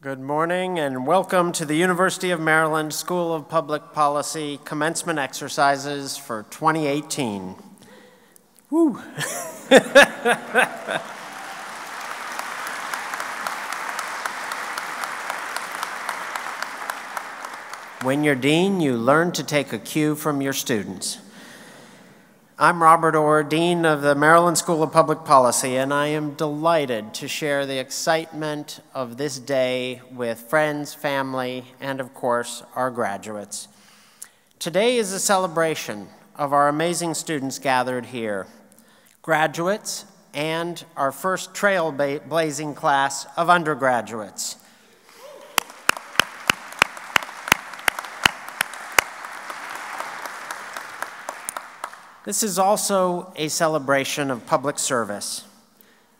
Good morning and welcome to the University of Maryland School of Public Policy commencement exercises for 2018. Woo! when you're dean, you learn to take a cue from your students. I'm Robert Orr, Dean of the Maryland School of Public Policy, and I am delighted to share the excitement of this day with friends, family, and of course, our graduates. Today is a celebration of our amazing students gathered here, graduates, and our first trailblazing class of undergraduates. This is also a celebration of public service.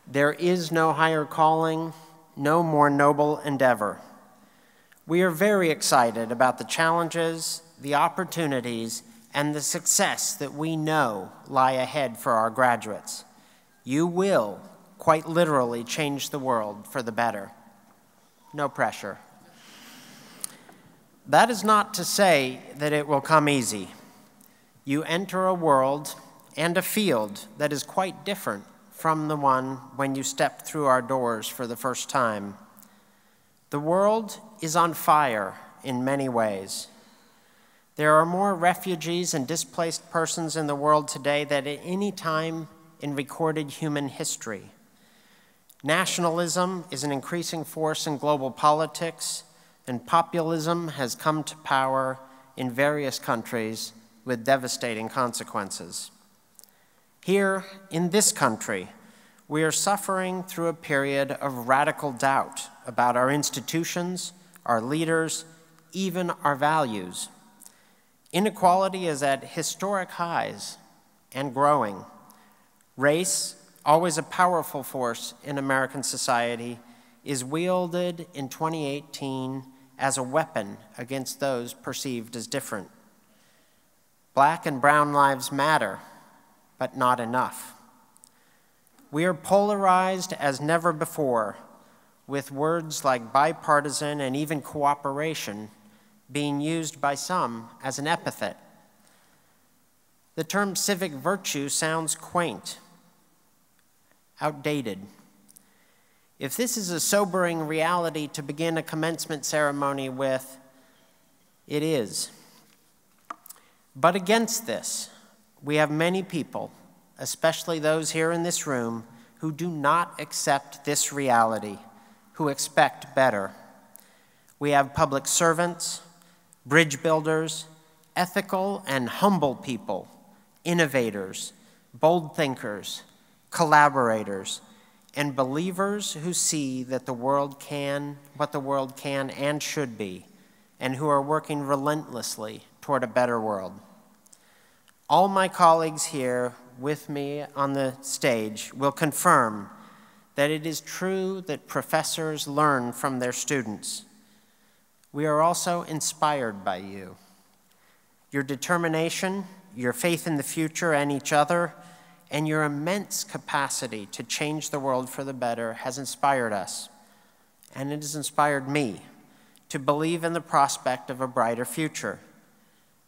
There is no higher calling, no more noble endeavor. We are very excited about the challenges, the opportunities, and the success that we know lie ahead for our graduates. You will, quite literally, change the world for the better. No pressure. That is not to say that it will come easy you enter a world and a field that is quite different from the one when you step through our doors for the first time. The world is on fire in many ways. There are more refugees and displaced persons in the world today than at any time in recorded human history. Nationalism is an increasing force in global politics, and populism has come to power in various countries with devastating consequences. Here in this country, we are suffering through a period of radical doubt about our institutions, our leaders, even our values. Inequality is at historic highs and growing. Race, always a powerful force in American society, is wielded in 2018 as a weapon against those perceived as different. Black and brown lives matter, but not enough. We are polarized as never before, with words like bipartisan and even cooperation being used by some as an epithet. The term civic virtue sounds quaint, outdated. If this is a sobering reality to begin a commencement ceremony with, it is. But against this, we have many people, especially those here in this room, who do not accept this reality, who expect better. We have public servants, bridge builders, ethical and humble people, innovators, bold thinkers, collaborators, and believers who see that the world can, what the world can and should be, and who are working relentlessly toward a better world. All my colleagues here with me on the stage will confirm that it is true that professors learn from their students. We are also inspired by you. Your determination, your faith in the future and each other, and your immense capacity to change the world for the better has inspired us. And it has inspired me to believe in the prospect of a brighter future.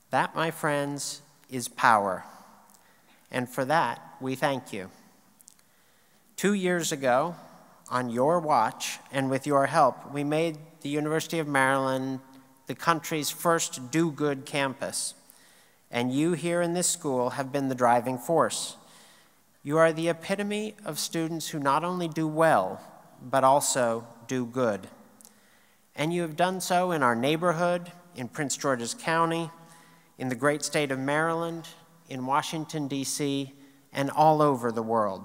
That, my friends, is power. And for that, we thank you. Two years ago, on your watch and with your help, we made the University of Maryland the country's first do good campus. And you here in this school have been the driving force. You are the epitome of students who not only do well, but also do good. And you have done so in our neighborhood, in Prince George's County, in the great state of Maryland, in Washington, D.C., and all over the world.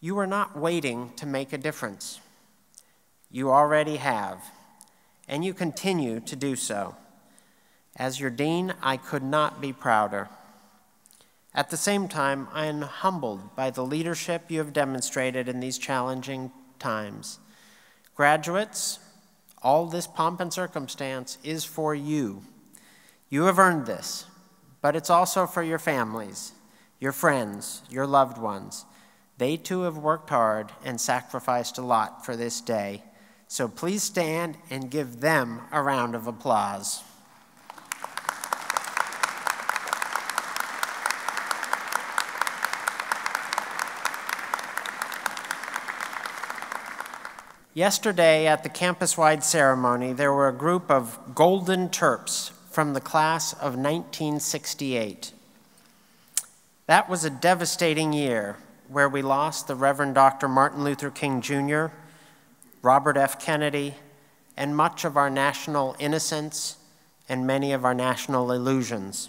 You are not waiting to make a difference. You already have, and you continue to do so. As your dean, I could not be prouder. At the same time, I am humbled by the leadership you have demonstrated in these challenging times. Graduates, all this pomp and circumstance is for you. You have earned this, but it's also for your families, your friends, your loved ones. They too have worked hard and sacrificed a lot for this day. So please stand and give them a round of applause. Yesterday at the campus wide ceremony, there were a group of Golden Terps from the class of 1968. That was a devastating year where we lost the Reverend Dr. Martin Luther King Jr., Robert F. Kennedy, and much of our national innocence and many of our national illusions.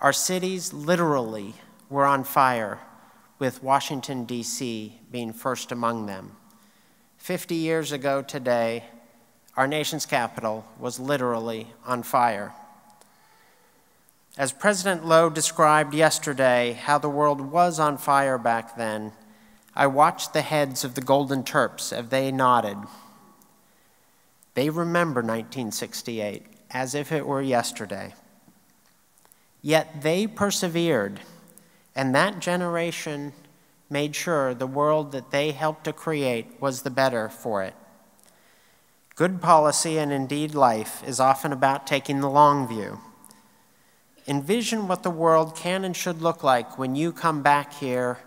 Our cities literally were on fire, with Washington, D.C. being first among them. 50 years ago today, our nation's capital was literally on fire. As President Loh described yesterday how the world was on fire back then, I watched the heads of the Golden Terps as they nodded. They remember 1968 as if it were yesterday. Yet they persevered, and that generation made sure the world that they helped to create was the better for it. Good policy and indeed life is often about taking the long view. Envision what the world can and should look like when you come back here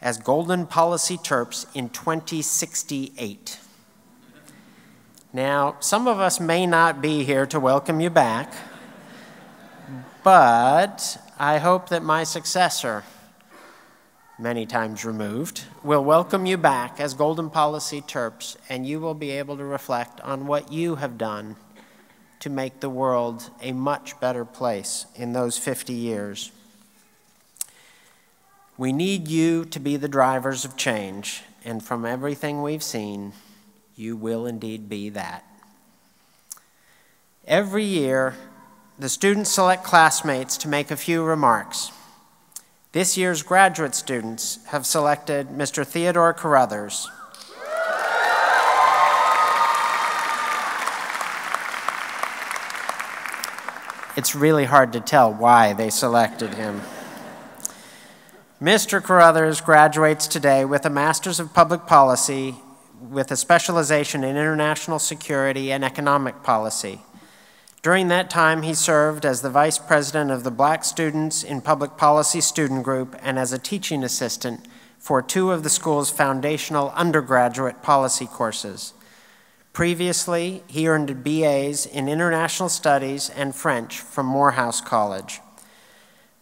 as Golden Policy Terps in 2068. Now, some of us may not be here to welcome you back, but I hope that my successor, many times removed, will welcome you back as Golden Policy Terps, and you will be able to reflect on what you have done to make the world a much better place in those 50 years. We need you to be the drivers of change, and from everything we've seen, you will indeed be that. Every year, the students select classmates to make a few remarks. This year's graduate students have selected Mr. Theodore Carruthers. It's really hard to tell why they selected him. Mr. Carruthers graduates today with a Master's of Public Policy with a specialization in international security and economic policy. During that time, he served as the vice president of the Black Students in Public Policy Student Group and as a teaching assistant for two of the school's foundational undergraduate policy courses. Previously, he earned BAs in International Studies and French from Morehouse College.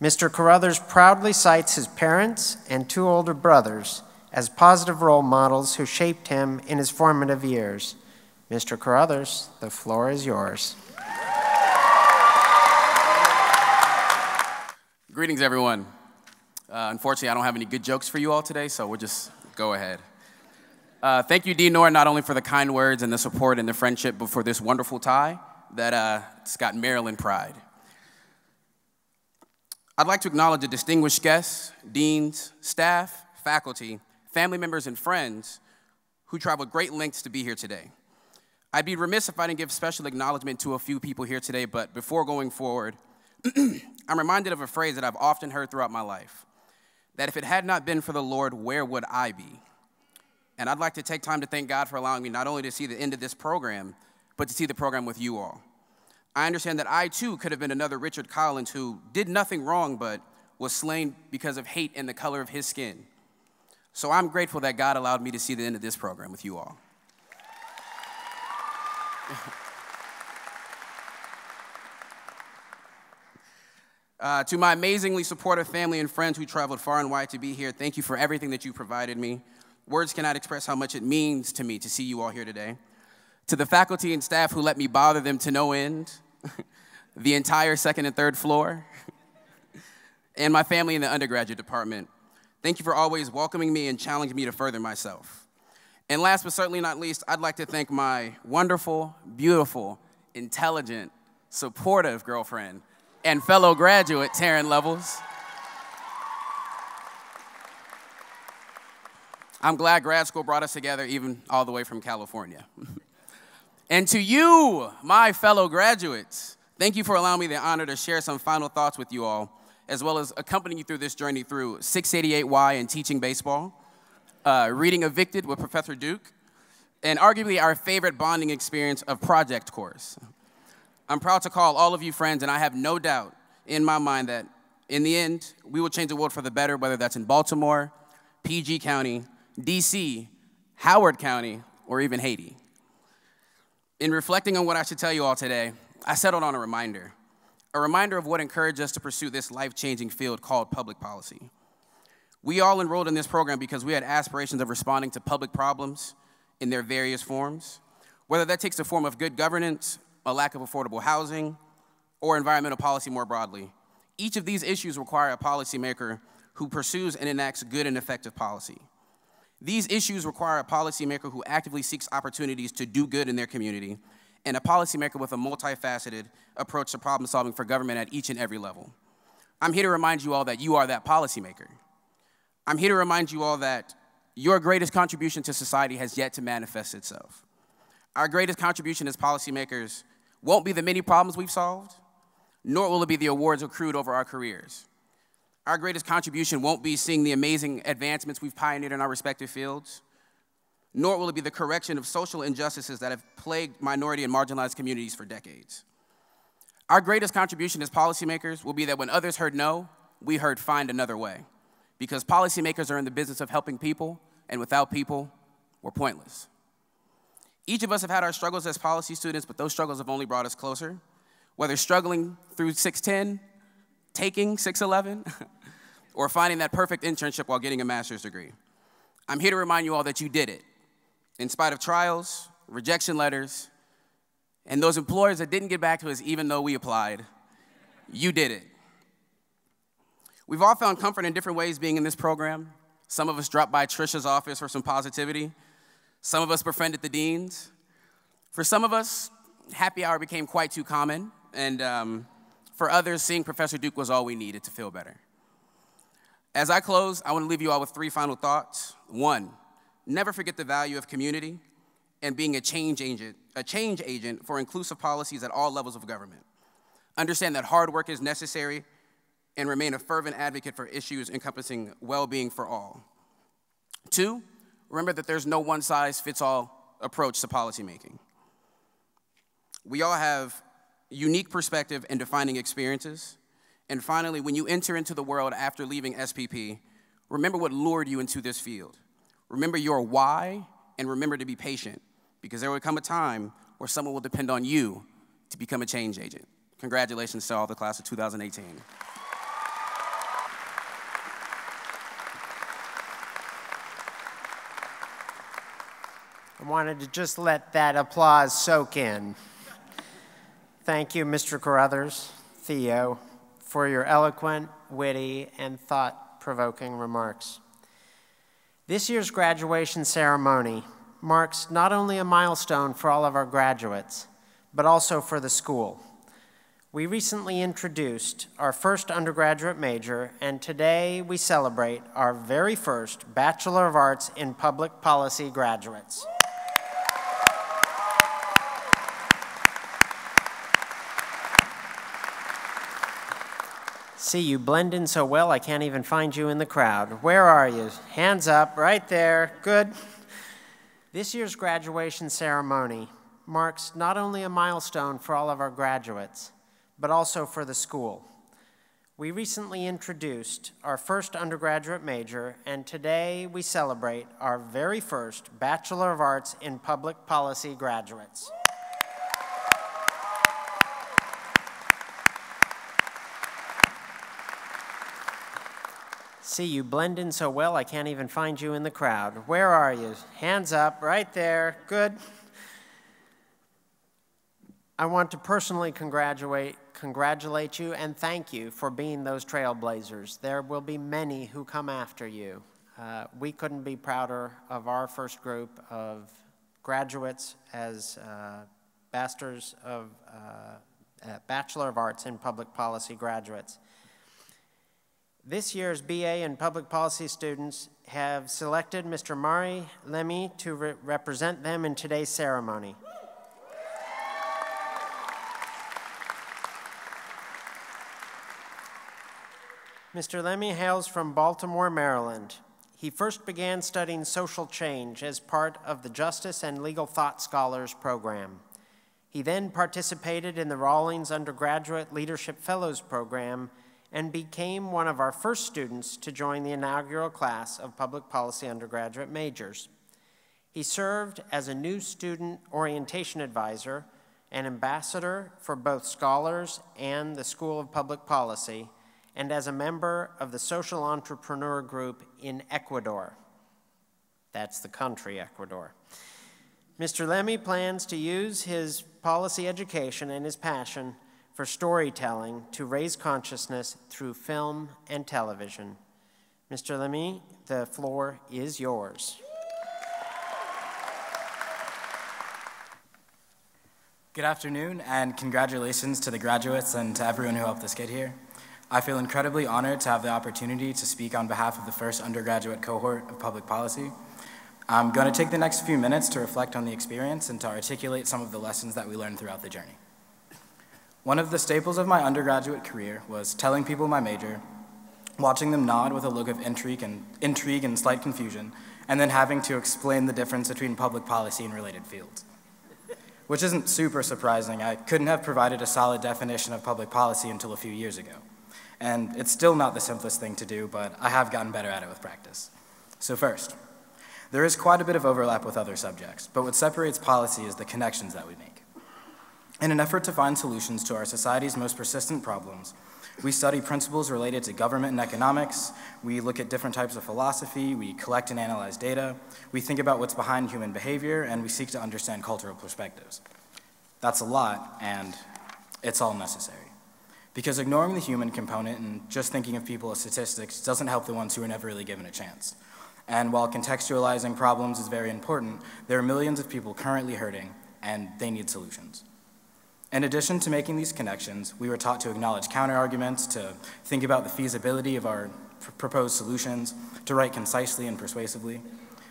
Mr. Carruthers proudly cites his parents and two older brothers as positive role models who shaped him in his formative years. Mr. Carruthers, the floor is yours. Greetings, everyone. Uh, unfortunately, I don't have any good jokes for you all today, so we'll just go ahead. Uh, thank you, Dean Orr, not only for the kind words and the support and the friendship, but for this wonderful tie that uh, it's got Maryland pride. I'd like to acknowledge the distinguished guests, deans, staff, faculty, family members, and friends who traveled great lengths to be here today. I'd be remiss if I didn't give special acknowledgement to a few people here today, but before going forward, I'm reminded of a phrase that I've often heard throughout my life that if it had not been for the Lord, where would I be? And I'd like to take time to thank God for allowing me not only to see the end of this program, but to see the program with you all. I understand that I too could have been another Richard Collins who did nothing wrong but was slain because of hate and the color of his skin. So I'm grateful that God allowed me to see the end of this program with you all. Uh, to my amazingly supportive family and friends who traveled far and wide to be here, thank you for everything that you provided me. Words cannot express how much it means to me to see you all here today. To the faculty and staff who let me bother them to no end, the entire second and third floor, and my family in the undergraduate department, thank you for always welcoming me and challenging me to further myself. And last but certainly not least, I'd like to thank my wonderful, beautiful, intelligent, supportive girlfriend and fellow graduate Taryn Levels. I'm glad grad school brought us together, even all the way from California. and to you, my fellow graduates, thank you for allowing me the honor to share some final thoughts with you all, as well as accompanying you through this journey through 688Y and teaching baseball, uh, reading Evicted with Professor Duke, and arguably our favorite bonding experience of project course. I'm proud to call all of you friends, and I have no doubt in my mind that in the end, we will change the world for the better, whether that's in Baltimore, PG County, DC, Howard County, or even Haiti. In reflecting on what I should tell you all today, I settled on a reminder a reminder of what encouraged us to pursue this life changing field called public policy. We all enrolled in this program because we had aspirations of responding to public problems in their various forms, whether that takes the form of good governance, a lack of affordable housing, or environmental policy more broadly. Each of these issues require a policymaker who pursues and enacts good and effective policy. These issues require a policymaker who actively seeks opportunities to do good in their community and a policymaker with a multifaceted approach to problem solving for government at each and every level. I'm here to remind you all that you are that policymaker. I'm here to remind you all that your greatest contribution to society has yet to manifest itself. Our greatest contribution as policymakers won't be the many problems we've solved, nor will it be the awards accrued over our careers. Our greatest contribution won't be seeing the amazing advancements we've pioneered in our respective fields, nor will it be the correction of social injustices that have plagued minority and marginalized communities for decades. Our greatest contribution as policymakers will be that when others heard no, we heard find another way. Because policymakers are in the business of helping people, and without people, we're pointless. Each of us have had our struggles as policy students, but those struggles have only brought us closer. Whether struggling through 610, taking 611, or finding that perfect internship while getting a master's degree. I'm here to remind you all that you did it. In spite of trials, rejection letters, and those employers that didn't get back to us even though we applied, you did it. We've all found comfort in different ways being in this program. Some of us dropped by Trisha's office for some positivity. Some of us befriended the deans. For some of us, happy hour became quite too common. And um, for others, seeing Professor Duke was all we needed to feel better. As I close, I want to leave you all with three final thoughts. One, never forget the value of community and being a change agent, a change agent for inclusive policies at all levels of government. Understand that hard work is necessary and remain a fervent advocate for issues encompassing well-being for all. Two, remember that there's no one-size-fits-all approach to policymaking. We all have unique perspective and defining experiences. And finally, when you enter into the world after leaving SPP, remember what lured you into this field. Remember your why, and remember to be patient, because there will come a time where someone will depend on you to become a change agent. Congratulations to all the class of 2018. I wanted to just let that applause soak in. Thank you, Mr. Carruthers, Theo, for your eloquent, witty, and thought provoking remarks. This year's graduation ceremony marks not only a milestone for all of our graduates, but also for the school. We recently introduced our first undergraduate major, and today we celebrate our very first Bachelor of Arts in Public Policy graduates. See, you blend in so well, I can't even find you in the crowd. Where are you? Hands up, right there. Good. This year's graduation ceremony marks not only a milestone for all of our graduates, but also for the school. We recently introduced our first undergraduate major, and today we celebrate our very first Bachelor of Arts in Public Policy graduates. See, you blend in so well, I can't even find you in the crowd. Where are you? Hands up, right there. Good. I want to personally congratulate, congratulate you and thank you for being those trailblazers. There will be many who come after you. Uh, we couldn't be prouder of our first group of graduates as uh, Bachelors of, uh, uh Bachelor of Arts in Public Policy graduates. This year's BA in Public Policy students have selected Mr. Mari Lemmy to re represent them in today's ceremony. Mr. Lemmy hails from Baltimore, Maryland. He first began studying social change as part of the Justice and Legal Thought Scholars program. He then participated in the Rawlings Undergraduate Leadership Fellows program and became one of our first students to join the inaugural class of public policy undergraduate majors. He served as a new student orientation advisor, an ambassador for both scholars and the School of Public Policy, and as a member of the Social Entrepreneur Group in Ecuador. That's the country, Ecuador. Mr. Lemme plans to use his policy education and his passion for storytelling to raise consciousness through film and television. Mr. Lemme, the floor is yours. Good afternoon, and congratulations to the graduates and to everyone who helped us get here. I feel incredibly honored to have the opportunity to speak on behalf of the first undergraduate cohort of public policy. I'm going to take the next few minutes to reflect on the experience and to articulate some of the lessons that we learned throughout the journey. One of the staples of my undergraduate career was telling people my major, watching them nod with a look of intrigue and, intrigue and slight confusion, and then having to explain the difference between public policy and related fields. Which isn't super surprising. I couldn't have provided a solid definition of public policy until a few years ago. And it's still not the simplest thing to do, but I have gotten better at it with practice. So first, there is quite a bit of overlap with other subjects, but what separates policy is the connections that we make. In an effort to find solutions to our society's most persistent problems, we study principles related to government and economics, we look at different types of philosophy, we collect and analyze data, we think about what's behind human behavior, and we seek to understand cultural perspectives. That's a lot, and it's all necessary. Because ignoring the human component and just thinking of people as statistics doesn't help the ones who are never really given a chance. And while contextualizing problems is very important, there are millions of people currently hurting, and they need solutions. In addition to making these connections, we were taught to acknowledge counterarguments, to think about the feasibility of our proposed solutions, to write concisely and persuasively,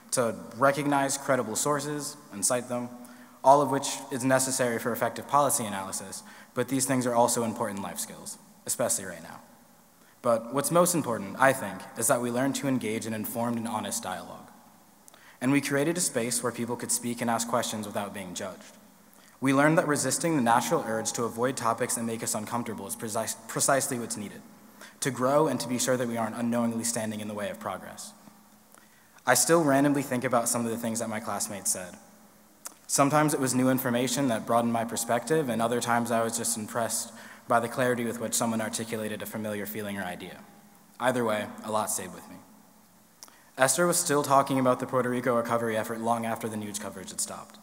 to recognize credible sources and cite them, all of which is necessary for effective policy analysis, but these things are also important life skills, especially right now. But what's most important, I think, is that we learn to engage in informed and honest dialogue. And we created a space where people could speak and ask questions without being judged. We learned that resisting the natural urge to avoid topics that make us uncomfortable is precise, precisely what's needed to grow and to be sure that we aren't unknowingly standing in the way of progress. I still randomly think about some of the things that my classmates said, Sometimes it was new information that broadened my perspective, and other times I was just impressed by the clarity with which someone articulated a familiar feeling or idea. Either way, a lot stayed with me. Esther was still talking about the Puerto Rico recovery effort long after the news coverage had stopped.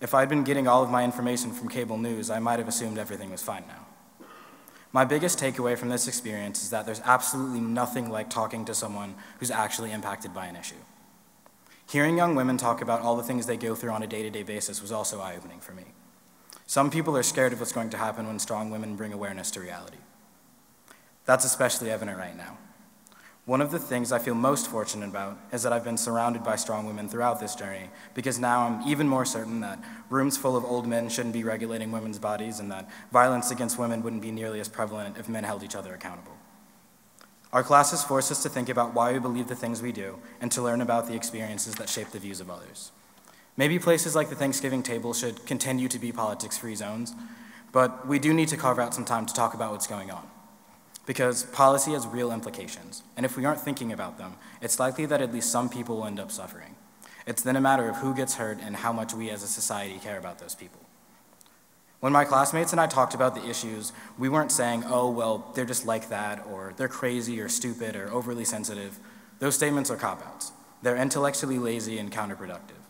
If I'd been getting all of my information from cable news, I might have assumed everything was fine now. My biggest takeaway from this experience is that there's absolutely nothing like talking to someone who's actually impacted by an issue. Hearing young women talk about all the things they go through on a day to day basis was also eye opening for me. Some people are scared of what's going to happen when strong women bring awareness to reality. That's especially evident right now. One of the things I feel most fortunate about is that I've been surrounded by strong women throughout this journey, because now I'm even more certain that rooms full of old men shouldn't be regulating women's bodies and that violence against women wouldn't be nearly as prevalent if men held each other accountable. Our classes force us to think about why we believe the things we do and to learn about the experiences that shape the views of others. Maybe places like the Thanksgiving table should continue to be politics free zones, but we do need to carve out some time to talk about what's going on. Because policy has real implications, and if we aren't thinking about them, it's likely that at least some people will end up suffering. It's then a matter of who gets hurt and how much we as a society care about those people. When my classmates and I talked about the issues, we weren't saying, oh, well, they're just like that, or they're crazy, or stupid, or overly sensitive. Those statements are cop outs. They're intellectually lazy and counterproductive.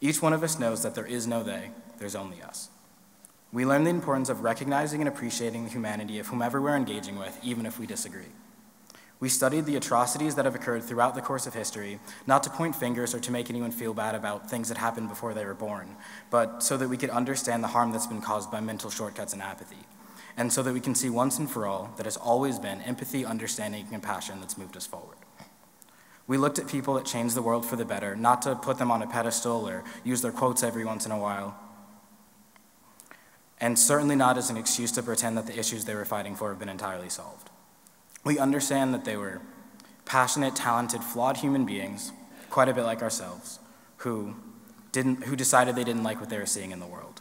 Each one of us knows that there is no they, there's only us. We learn the importance of recognizing and appreciating the humanity of whomever we're engaging with, even if we disagree. We studied the atrocities that have occurred throughout the course of history, not to point fingers or to make anyone feel bad about things that happened before they were born, but so that we could understand the harm that's been caused by mental shortcuts and apathy, and so that we can see once and for all that has always been empathy, understanding, and compassion that's moved us forward. We looked at people that changed the world for the better, not to put them on a pedestal or use their quotes every once in a while, and certainly not as an excuse to pretend that the issues they were fighting for have been entirely solved. We understand that they were passionate, talented, flawed human beings, quite a bit like ourselves, who, didn't, who decided they didn't like what they were seeing in the world.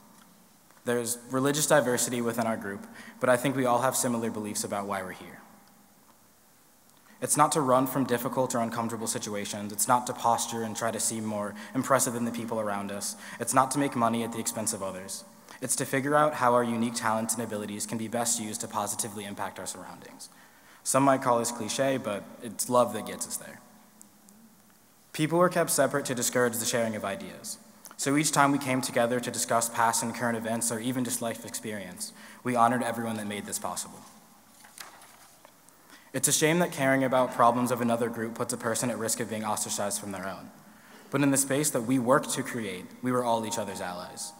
There's religious diversity within our group, but I think we all have similar beliefs about why we're here. It's not to run from difficult or uncomfortable situations. It's not to posture and try to seem more impressive than the people around us. It's not to make money at the expense of others. It's to figure out how our unique talents and abilities can be best used to positively impact our surroundings. Some might call this cliche, but it's love that gets us there. People were kept separate to discourage the sharing of ideas. So each time we came together to discuss past and current events or even just life experience, we honored everyone that made this possible. It's a shame that caring about problems of another group puts a person at risk of being ostracized from their own. But in the space that we worked to create, we were all each other's allies.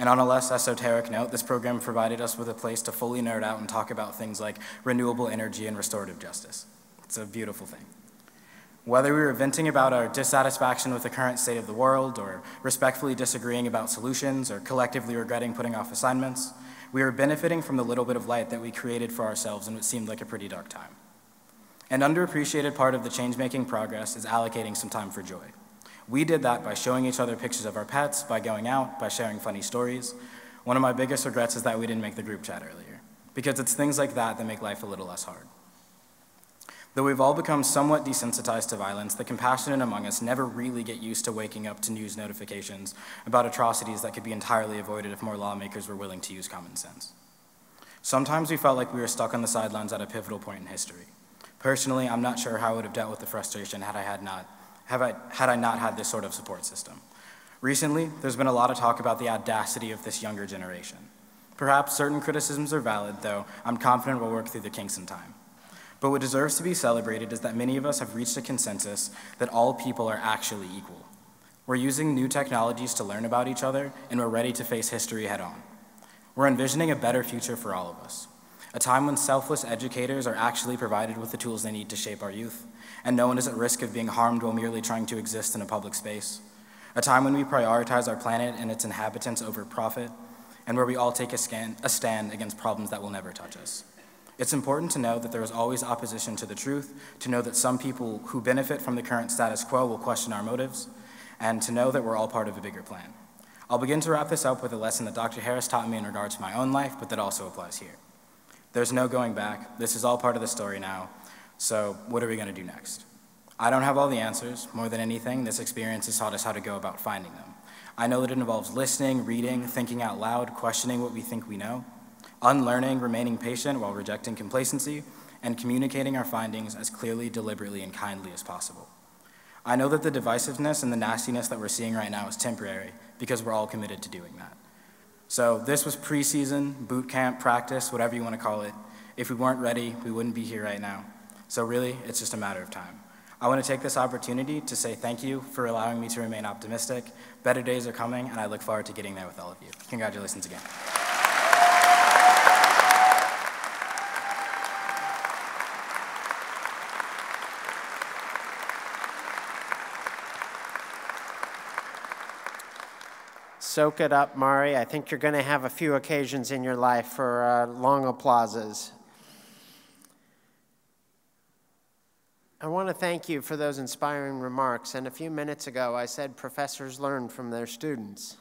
And on a less esoteric note, this program provided us with a place to fully nerd out and talk about things like renewable energy and restorative justice. It's a beautiful thing. Whether we were venting about our dissatisfaction with the current state of the world, or respectfully disagreeing about solutions, or collectively regretting putting off assignments, we were benefiting from the little bit of light that we created for ourselves in what seemed like a pretty dark time. An underappreciated part of the change making progress is allocating some time for joy. We did that by showing each other pictures of our pets, by going out, by sharing funny stories. One of my biggest regrets is that we didn't make the group chat earlier, because it's things like that that make life a little less hard. Though we've all become somewhat desensitized to violence, the compassionate among us never really get used to waking up to news notifications about atrocities that could be entirely avoided if more lawmakers were willing to use common sense. Sometimes we felt like we were stuck on the sidelines at a pivotal point in history. Personally, I'm not sure how I would have dealt with the frustration had I had not have I, had I not had this sort of support system. Recently, there's been a lot of talk about the audacity of this younger generation. Perhaps certain criticisms are valid, though I'm confident we'll work through the kinks in time. But what deserves to be celebrated is that many of us have reached a consensus that all people are actually equal. We're using new technologies to learn about each other, and we're ready to face history head on. We're envisioning a better future for all of us, a time when selfless educators are actually provided with the tools they need to shape our youth, and no one is at risk of being harmed while merely trying to exist in a public space. A time when we prioritize our planet and its inhabitants over profit, and where we all take a, scan, a stand against problems that will never touch us. It's important to know that there is always opposition to the truth, to know that some people who benefit from the current status quo will question our motives, and to know that we're all part of a bigger plan. I'll begin to wrap this up with a lesson that Dr. Harris taught me in regard to my own life, but that also applies here. There's no going back. This is all part of the story now, so, what are we going to do next? I don't have all the answers. More than anything, this experience has taught us how to go about finding them. I know that it involves listening, reading, thinking out loud, questioning what we think we know, unlearning, remaining patient while rejecting complacency, and communicating our findings as clearly, deliberately, and kindly as possible. I know that the divisiveness and the nastiness that we're seeing right now is temporary because we're all committed to doing that. So, this was preseason, boot camp, practice, whatever you want to call it. If we weren't ready, we wouldn't be here right now. So really, it's just a matter of time. I want to take this opportunity to say thank you for allowing me to remain optimistic. Better days are coming, and I look forward to getting there with all of you. Congratulations again. Soak it up, Mari. I think you're going to have a few occasions in your life for uh, long applauses. I want to thank you for those inspiring remarks. And a few minutes ago, I said professors learn from their students.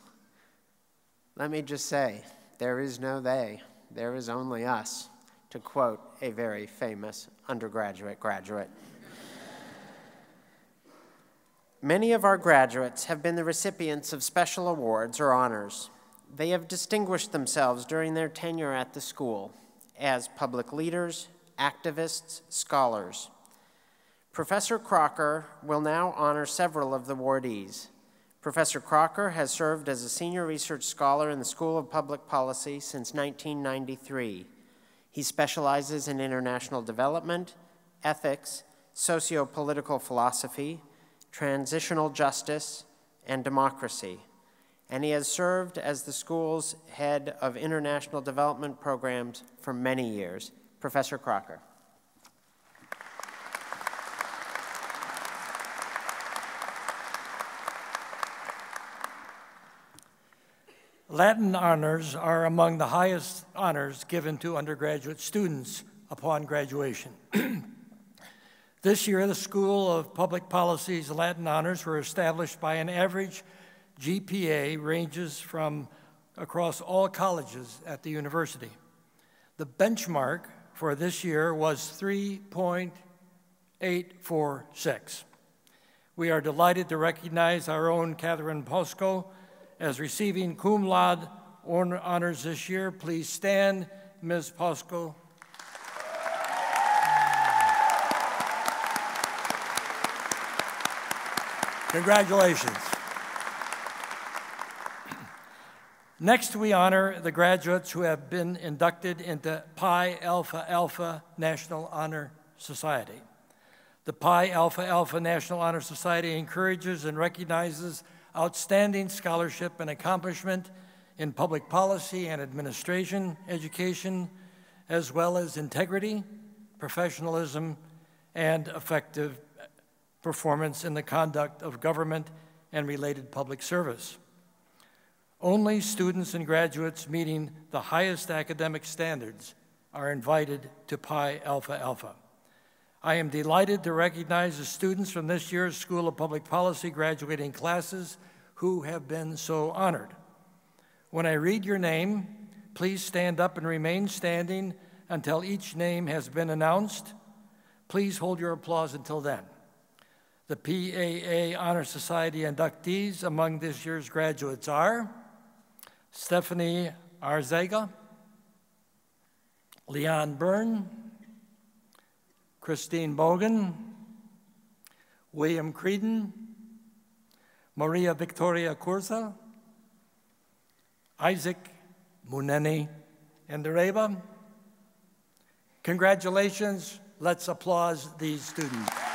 Let me just say, there is no they, there is only us, to quote a very famous undergraduate graduate. Many of our graduates have been the recipients of special awards or honors. They have distinguished themselves during their tenure at the school as public leaders, activists, scholars. Professor Crocker will now honor several of the awardees. Professor Crocker has served as a senior research scholar in the School of Public Policy since 1993. He specializes in international development, ethics, socio-political philosophy, transitional justice, and democracy. And he has served as the school's head of international development programs for many years. Professor Crocker. Latin honors are among the highest honors given to undergraduate students upon graduation. This year, the School of Public Policy's Latin honors were established by an average GPA ranges from across all colleges at the university. The benchmark for this year was 3.846. We are delighted to recognize our own Catherine Posco as receiving cum laude honors this year. Please stand, Ms. Posco. Congratulations. Next, we honor the graduates who have been inducted into Pi Alpha Alpha National Honor Society. The Pi Alpha Alpha National Honor Society encourages and recognizes outstanding scholarship and accomplishment in public policy and administration, education, as well as integrity, professionalism, and effective performance in the conduct of government and related public service. Only students and graduates meeting the highest academic standards are invited to Pi Alpha Alpha. I am delighted to recognize the students from this year's School of Public Policy graduating classes who have been so honored. When I read your name, please stand up and remain standing until each name has been announced. Please hold your applause until then. The PAA Honor Society inductees among this year's graduates are Stephanie Arzaga, Leon Byrne, Christine Bogan, William Creedon, Maria Victoria Curza, Isaac Muneni Ndereba. Congratulations. Let's applaud these students.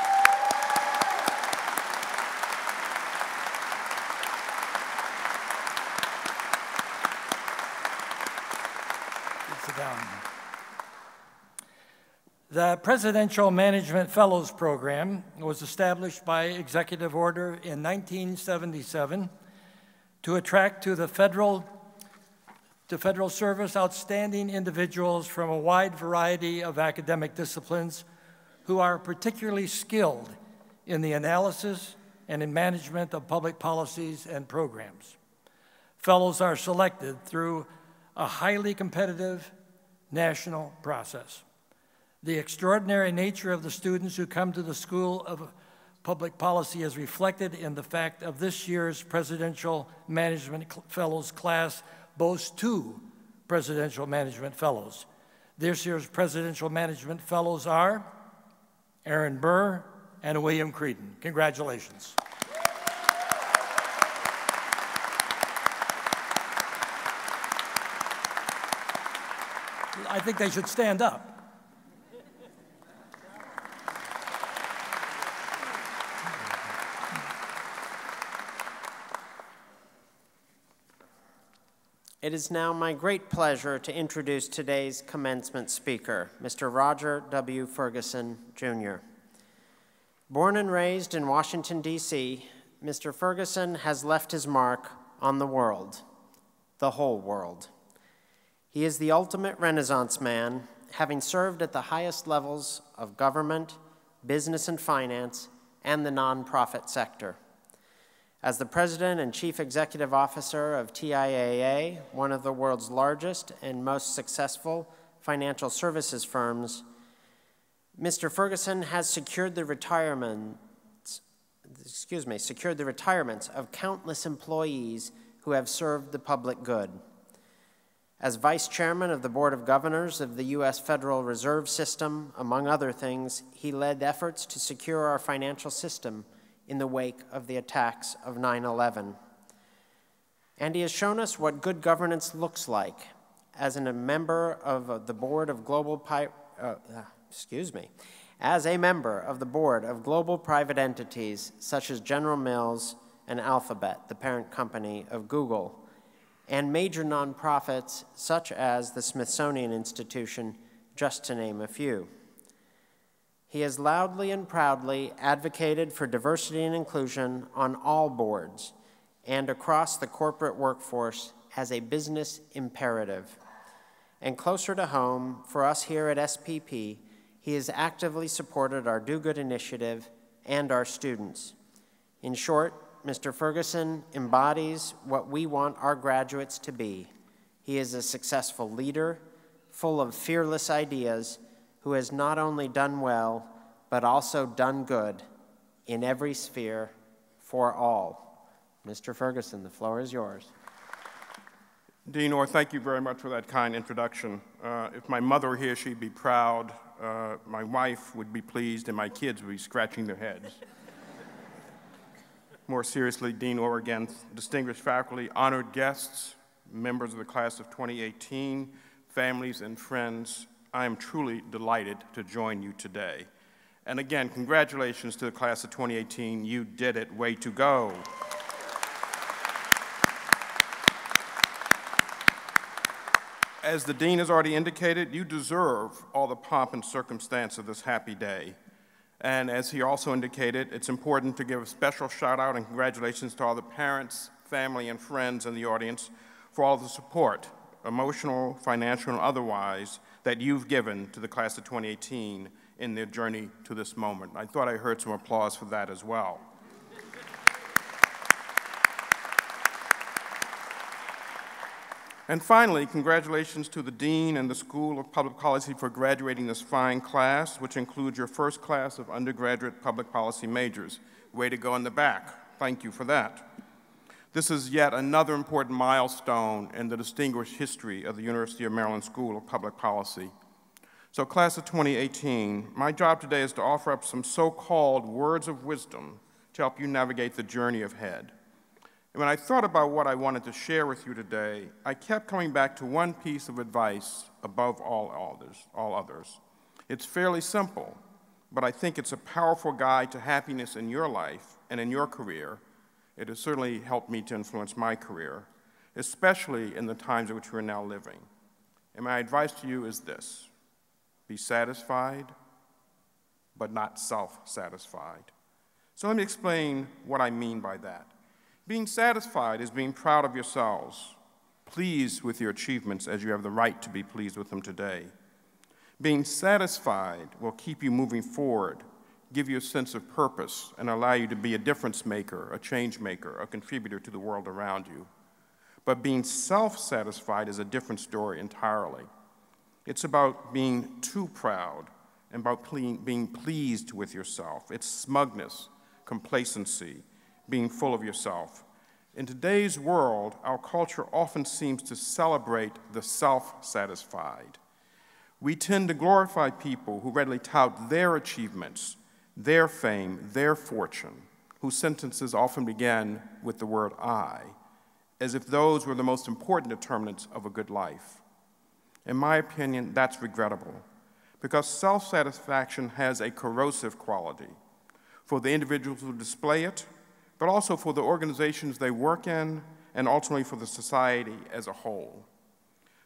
The Presidential Management Fellows Program was established by executive order in 1977 to attract to the federal to federal service outstanding individuals from a wide variety of academic disciplines who are particularly skilled in the analysis and in management of public policies and programs. Fellows are selected through a highly competitive national process. The extraordinary nature of the students who come to the School of Public Policy is reflected in the fact of this year's Presidential Management Fellows class boasts two Presidential Management Fellows. This year's Presidential Management Fellows are Aaron Burr and William Creedon. Congratulations. I think they should stand up. It is now my great pleasure to introduce today's commencement speaker, Mr. Roger W. Ferguson, Jr. Born and raised in Washington, D.C., Mr. Ferguson has left his mark on the world, the whole world. He is the ultimate Renaissance man, having served at the highest levels of government, business and finance, and the nonprofit sector. As the president and chief executive officer of TIAA, one of the world's largest and most successful financial services firms, Mr. Ferguson has secured the retirement, excuse me, secured the retirements of countless employees who have served the public good. As vice chairman of the Board of Governors of the U.S. Federal Reserve System, among other things, he led efforts to secure our financial system in the wake of the attacks of 9 11. And he has shown us what good governance looks like as a member of the board of global, pi- uh, excuse me, as a member of the board of global private entities such as General Mills and Alphabet, the parent company of Google, and major nonprofits such as the Smithsonian Institution, just to name a few. He has loudly and proudly advocated for diversity and inclusion on all boards and across the corporate workforce as a business imperative. And closer to home, for us here at SPP, He has actively supported our Do Good initiative and our students. In short, Mr. Ferguson embodies what we want our graduates to be. He is a successful leader, full of fearless ideas, who has not only done well, but also done good in every sphere for all. Mr. Ferguson, the floor is yours. Dean Orr, thank you very much for that kind introduction. Uh, if my mother here, she'd be proud. Uh, my wife would be pleased, and my kids would be scratching their heads. More seriously, Dean Orr, again, distinguished faculty, honored guests, members of the class of 2018, families and friends, I am truly delighted to join you today. And again, congratulations to the class of 2018. You did it. Way to go. As the Dean has already indicated, you deserve all the pomp and circumstance of this happy day. And as he also indicated, it's important to give a special shout out and congratulations to all the parents, family, and friends in the audience for all the support, emotional, financial, and otherwise, that you've given to the class of 2018 in their journey to this moment. I thought I heard some applause for that as well. And finally, congratulations to the Dean and the School of Public Policy for graduating this fine class, which includes your first class of undergraduate public policy majors. Way to go in the back. Thank you for that. This is yet another important milestone in the distinguished history of the University of Maryland School of Public Policy. So, class of 2018, my job today is to offer up some so-called words of wisdom to help you navigate the journey ahead. And when I thought about what I wanted to share with you today, I kept coming back to one piece of advice above all others. All others. It's fairly simple, but I think it's a powerful guide to happiness in your life and in your career. It has certainly helped me to influence my career, especially in the times in which we're now living. And my advice to you is this be satisfied, but not self satisfied. So let me explain what I mean by that. Being satisfied is being proud of yourselves, pleased with your achievements as you have the right to be pleased with them today. Being satisfied will keep you moving forward, give you a sense of purpose, and allow you to be a difference maker, a change maker, a contributor to the world around you. But being self satisfied is a different story entirely. It's about being too proud and about being pleased with yourself. It's smugness, complacency, being full of yourself. In today's world, our culture often seems to celebrate the self satisfied. We tend to glorify people who readily tout their achievements, their fame, their fortune, whose sentences often began with the word I, as if those were the most important determinants of a good life. In my opinion, that's regrettable because self satisfaction has a corrosive quality. For the individuals who display it, but also for the organizations they work in, and ultimately for the society as a whole.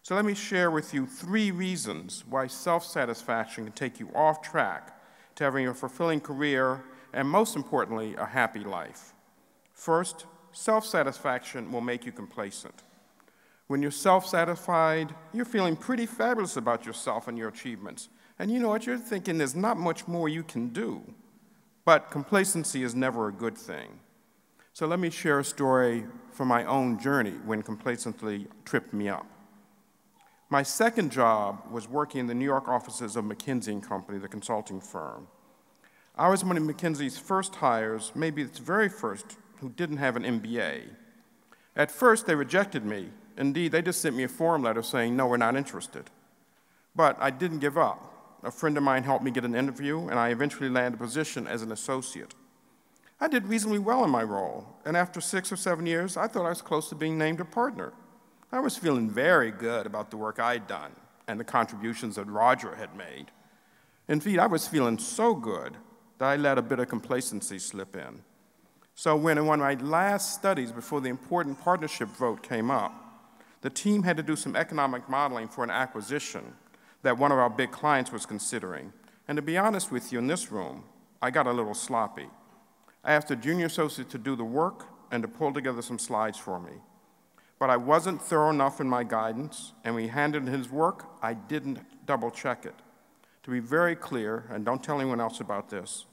So let me share with you three reasons why self satisfaction can take you off track to having a fulfilling career and, most importantly, a happy life. First, self satisfaction will make you complacent. When you're self satisfied, you're feeling pretty fabulous about yourself and your achievements. And you know what? You're thinking there's not much more you can do. But complacency is never a good thing. So let me share a story from my own journey when complacency tripped me up. My second job was working in the New York offices of McKinsey & Company, the consulting firm. I was one of McKinsey's first hires, maybe its very first, who didn't have an MBA. At first, they rejected me. Indeed, they just sent me a form letter saying, no, we're not interested. But I didn't give up. A friend of mine helped me get an interview, and I eventually landed a position as an associate. I did reasonably well in my role, and after six or seven years, I thought I was close to being named a partner. I was feeling very good about the work I'd done and the contributions that Roger had made. In fact, I was feeling so good that I let a bit of complacency slip in. So, when in one of my last studies before the important partnership vote came up, the team had to do some economic modeling for an acquisition that one of our big clients was considering. And to be honest with you, in this room, I got a little sloppy. I asked a junior associate to do the work and to pull together some slides for me. But I wasn't thorough enough in my guidance, and he handed his work, I didn't double check it. To be very clear, and don't tell anyone else about this,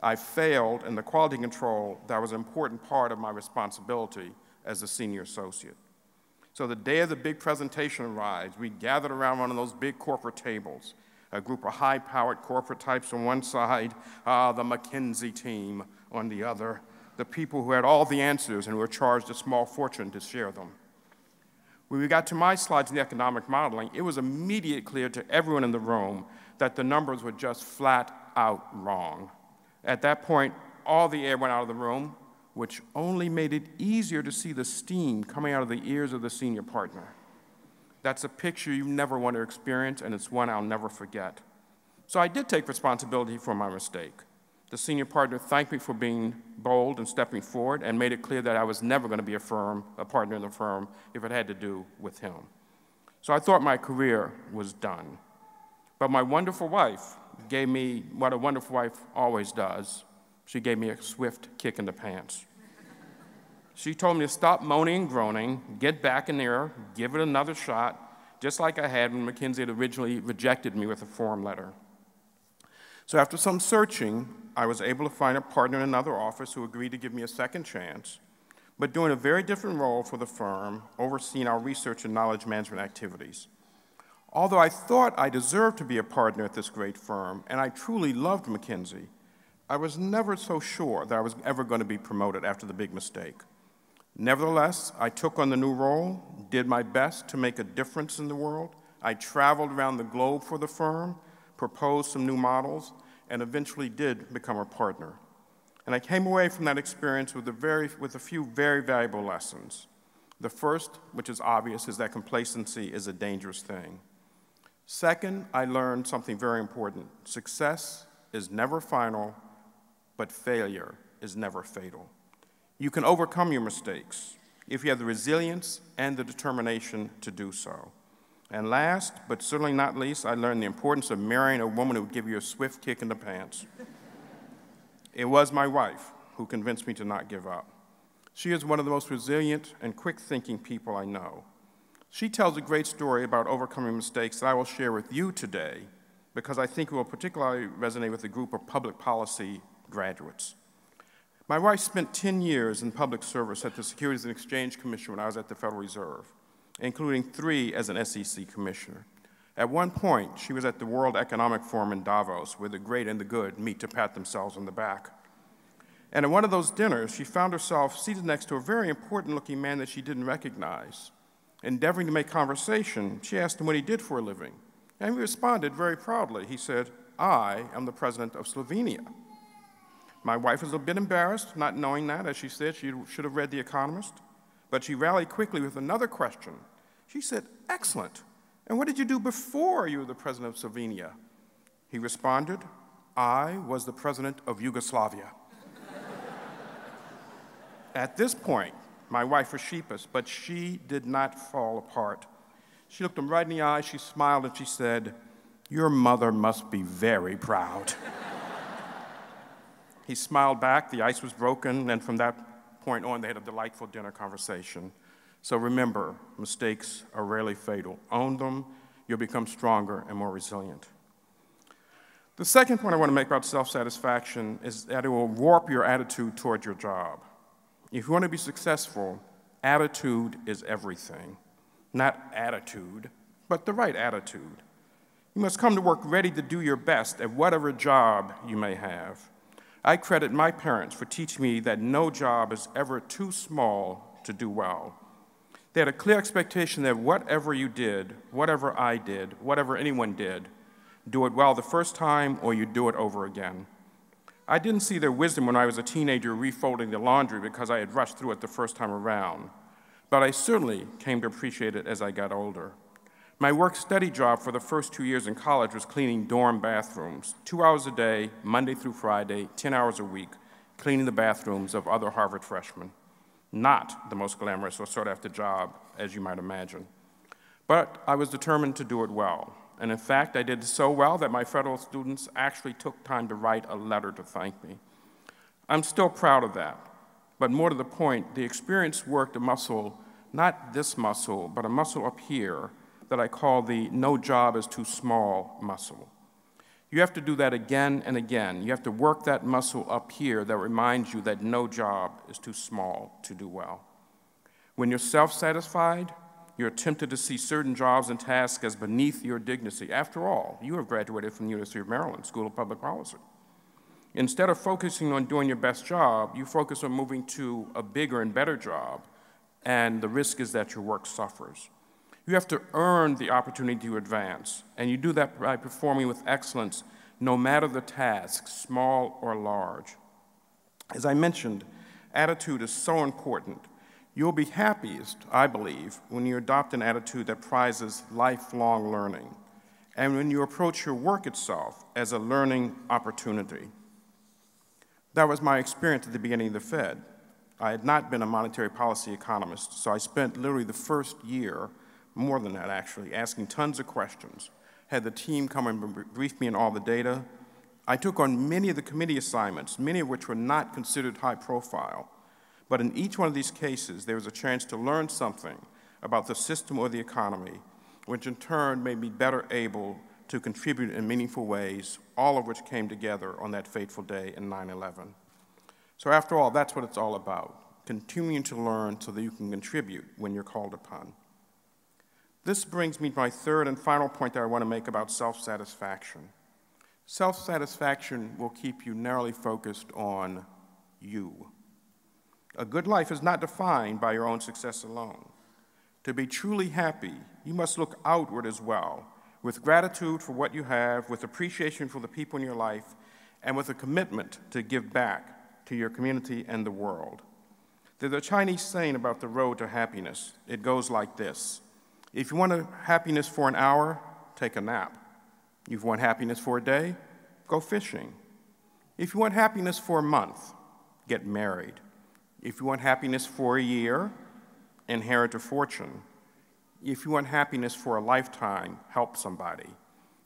I failed in the quality control that was an important part of my responsibility as a senior associate. So the day of the big presentation arrives, we gathered around one of those big corporate tables, a group of high-powered corporate types on one side, uh, the McKinsey team on the other, the people who had all the answers and were charged a small fortune to share them. When we got to my slides in the economic modeling, it was immediately clear to everyone in the room that the numbers were just flat out wrong. At that point, all the air went out of the room, which only made it easier to see the steam coming out of the ears of the senior partner. That's a picture you never want to experience, and it's one I'll never forget. So I did take responsibility for my mistake. The senior partner thanked me for being bold and stepping forward and made it clear that I was never going to be a firm, a partner in the firm, if it had to do with him. So I thought my career was done. But my wonderful wife gave me what a wonderful wife always does. She gave me a swift kick in the pants. She told me to stop moaning and groaning, get back in there, give it another shot, just like I had when McKinsey had originally rejected me with a form letter. So after some searching, I was able to find a partner in another office who agreed to give me a second chance, but doing a very different role for the firm, overseeing our research and knowledge management activities. Although I thought I deserved to be a partner at this great firm, and I truly loved McKinsey, I was never so sure that I was ever going to be promoted after the big mistake. Nevertheless, I took on the new role, did my best to make a difference in the world. I traveled around the globe for the firm, proposed some new models, and eventually did become a partner. And I came away from that experience with a, very, with a few very valuable lessons. The first, which is obvious, is that complacency is a dangerous thing. Second, I learned something very important. Success is never final, but failure is never fatal. You can overcome your mistakes if you have the resilience and the determination to do so. And last, but certainly not least, I learned the importance of marrying a woman who would give you a swift kick in the pants. it was my wife who convinced me to not give up. She is one of the most resilient and quick thinking people I know. She tells a great story about overcoming mistakes that I will share with you today because I think it will particularly resonate with a group of public policy graduates. My wife spent 10 years in public service at the Securities and Exchange Commission when I was at the Federal Reserve including three as an SEC commissioner. At one point, she was at the World Economic Forum in Davos, where the great and the good meet to pat themselves on the back. And at one of those dinners, she found herself seated next to a very important looking man that she didn't recognize. Endeavoring to make conversation, she asked him what he did for a living. And he responded very proudly. He said, I am the president of Slovenia. My wife was a bit embarrassed, not knowing that. As she said, she should have read The Economist. But she rallied quickly with another question. She said, Excellent. And what did you do before you were the president of Slovenia? He responded, I was the president of Yugoslavia. At this point, my wife was sheepish, but she did not fall apart. She looked him right in the eye, she smiled, and she said, Your mother must be very proud. he smiled back, the ice was broken, and from that point on, they had a delightful dinner conversation. So remember, mistakes are rarely fatal. Own them, you'll become stronger and more resilient. The second point I want to make about self satisfaction is that it will warp your attitude toward your job. If you want to be successful, attitude is everything. Not attitude, but the right attitude. You must come to work ready to do your best at whatever job you may have. I credit my parents for teaching me that no job is ever too small to do well. They had a clear expectation that whatever you did, whatever I did, whatever anyone did, do it well the first time or you do it over again. I didn't see their wisdom when I was a teenager refolding the laundry because I had rushed through it the first time around, but I certainly came to appreciate it as I got older. My work study job for the first two years in college was cleaning dorm bathrooms, two hours a day, Monday through Friday, 10 hours a week, cleaning the bathrooms of other Harvard freshmen. Not the most glamorous or sought after job, as you might imagine. But I was determined to do it well. And in fact, I did so well that my federal students actually took time to write a letter to thank me. I'm still proud of that. But more to the point, the experience worked a muscle, not this muscle, but a muscle up here that I call the no job is too small muscle. You have to do that again and again. You have to work that muscle up here that reminds you that no job is too small to do well. When you're self satisfied, you're tempted to see certain jobs and tasks as beneath your dignity. After all, you have graduated from the University of Maryland School of Public Policy. Instead of focusing on doing your best job, you focus on moving to a bigger and better job, and the risk is that your work suffers. You have to earn the opportunity to advance, and you do that by performing with excellence no matter the task, small or large. As I mentioned, attitude is so important. You'll be happiest, I believe, when you adopt an attitude that prizes lifelong learning and when you approach your work itself as a learning opportunity. That was my experience at the beginning of the Fed. I had not been a monetary policy economist, so I spent literally the first year, more than that actually, asking tons of questions. Had the team come and brief me on all the data. I took on many of the committee assignments, many of which were not considered high profile. But in each one of these cases, there was a chance to learn something about the system or the economy, which in turn made me better able to contribute in meaningful ways, all of which came together on that fateful day in 9 11. So, after all, that's what it's all about continuing to learn so that you can contribute when you're called upon. This brings me to my third and final point that I want to make about self satisfaction. Self satisfaction will keep you narrowly focused on you. A good life is not defined by your own success alone. To be truly happy, you must look outward as well, with gratitude for what you have, with appreciation for the people in your life, and with a commitment to give back to your community and the world. There's a Chinese saying about the road to happiness. It goes like this If you want happiness for an hour, take a nap. If you want happiness for a day, go fishing. If you want happiness for a month, get married. If you want happiness for a year, inherit a fortune. If you want happiness for a lifetime, help somebody.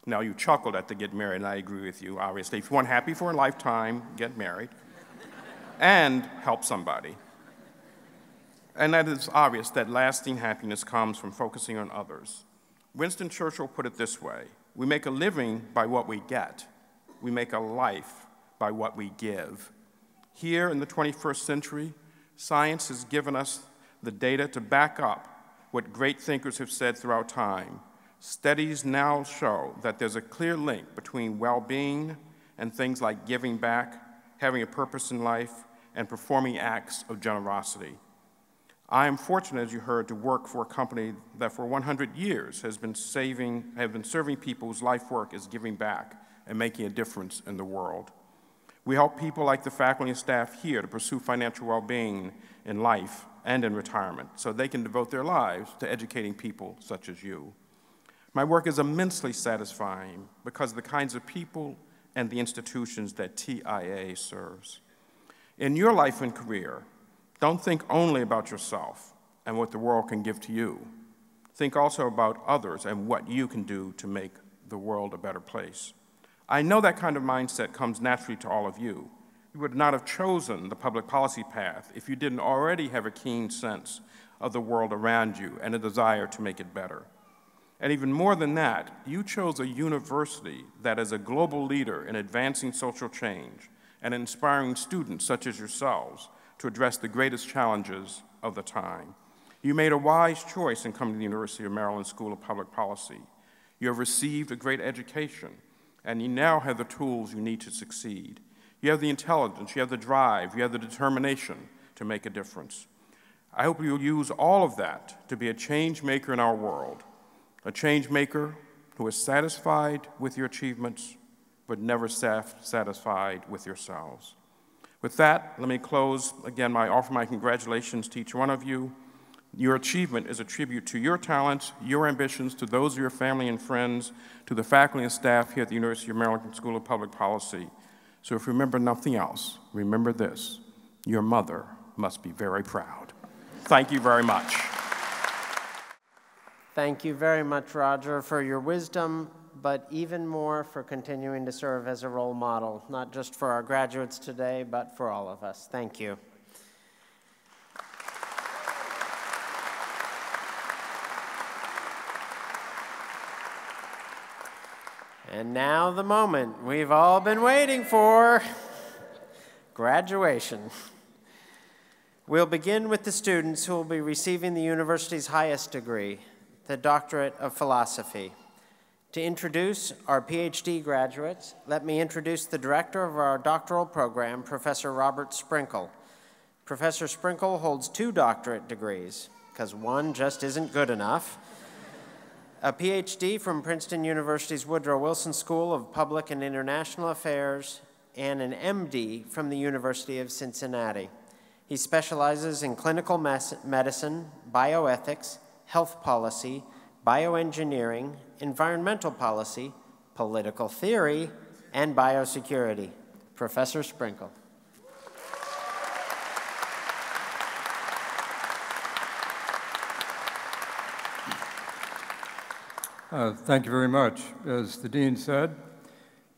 Now, you chuckled at the get married, and I agree with you, obviously. If you want happy for a lifetime, get married and help somebody. And that is obvious that lasting happiness comes from focusing on others. Winston Churchill put it this way We make a living by what we get, we make a life by what we give. Here in the 21st century, Science has given us the data to back up what great thinkers have said throughout time. Studies now show that there's a clear link between well being and things like giving back, having a purpose in life, and performing acts of generosity. I am fortunate, as you heard, to work for a company that for 100 years has been saving, have been serving people whose life work is giving back and making a difference in the world. We help people like the faculty and staff here to pursue financial well being in life and in retirement so they can devote their lives to educating people such as you. My work is immensely satisfying because of the kinds of people and the institutions that TIAA serves. In your life and career, don't think only about yourself and what the world can give to you. Think also about others and what you can do to make the world a better place. I know that kind of mindset comes naturally to all of you. You would not have chosen the public policy path if you didn't already have a keen sense of the world around you and a desire to make it better. And even more than that, you chose a university that is a global leader in advancing social change and inspiring students such as yourselves to address the greatest challenges of the time. You made a wise choice in coming to the University of Maryland School of Public Policy. You have received a great education and you now have the tools you need to succeed. You have the intelligence, you have the drive, you have the determination to make a difference. I hope you'll use all of that to be a change maker in our world, a change maker who is satisfied with your achievements, but never satisfied with yourselves. With that, let me close again by offering my congratulations to each one of you. Your achievement is a tribute to your talents, your ambitions, to those of your family and friends, to the faculty and staff here at the University of Maryland School of Public Policy. So if you remember nothing else, remember this your mother must be very proud. Thank you very much. Thank you very much, Roger, for your wisdom, but even more for continuing to serve as a role model, not just for our graduates today, but for all of us. Thank you. And now the moment we've all been waiting for graduation. We'll begin with the students who will be receiving the university's highest degree, the Doctorate of Philosophy. To introduce our PhD graduates, let me introduce the director of our doctoral program, Professor Robert Sprinkle. Professor Sprinkle holds two doctorate degrees, because one just isn't good enough a PhD from Princeton University's Woodrow Wilson School of Public and International Affairs, and an MD from the University of Cincinnati. He specializes in clinical medicine, bioethics, health policy, bioengineering, environmental policy, political theory, and biosecurity. Professor Sprinkle. Uh, thank you very much. As the Dean said,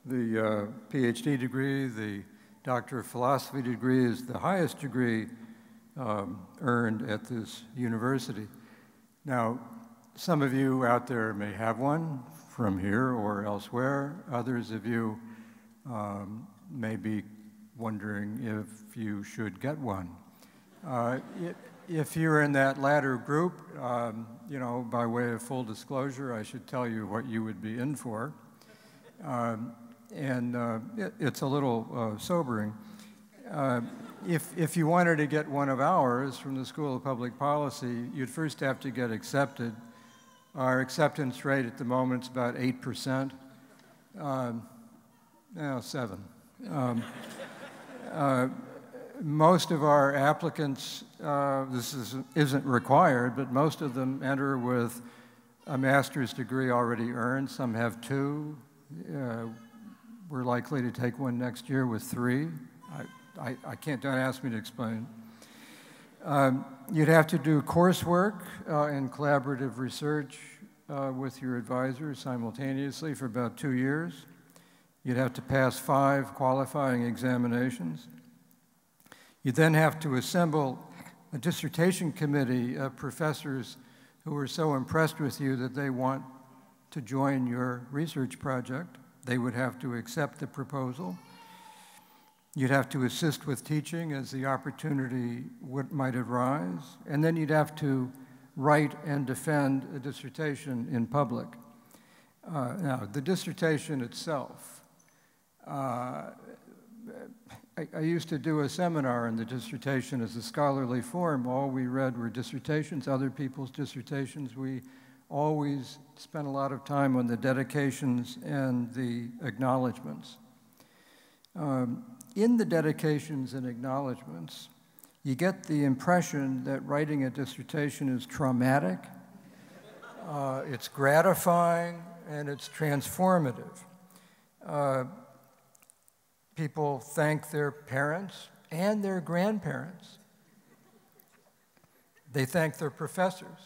the uh, PhD degree, the Doctor of Philosophy degree is the highest degree um, earned at this university. Now, some of you out there may have one from here or elsewhere. Others of you um, may be wondering if you should get one. Uh, if you're in that latter group, um, you know, by way of full disclosure, I should tell you what you would be in for. Um, and uh, it, it's a little uh, sobering. Uh, if, if you wanted to get one of ours from the School of Public Policy, you'd first have to get accepted. Our acceptance rate at the moment is about 8%. Um, no, 7. Um, uh, most of our applicants, uh, this is, isn't required, but most of them enter with a master's degree already earned. Some have two. Uh, we're likely to take one next year with three. I, I, I can't, don't ask me to explain. Um, you'd have to do coursework uh, and collaborative research uh, with your advisor simultaneously for about two years. You'd have to pass five qualifying examinations. You then have to assemble a dissertation committee of professors who are so impressed with you that they want to join your research project. They would have to accept the proposal. You'd have to assist with teaching as the opportunity would, might arise. And then you'd have to write and defend a dissertation in public. Uh, now, the dissertation itself, uh, I, I, used to do a seminar in the dissertation as a scholarly form. All we read were dissertations, other people's dissertations. We always spent a lot of time on the dedications and the acknowledgments. Um, in the dedications and acknowledgments, you get the impression that writing a dissertation is traumatic, uh, it's gratifying, and it's transformative. Uh, People thank their parents and their grandparents. They thank their professors.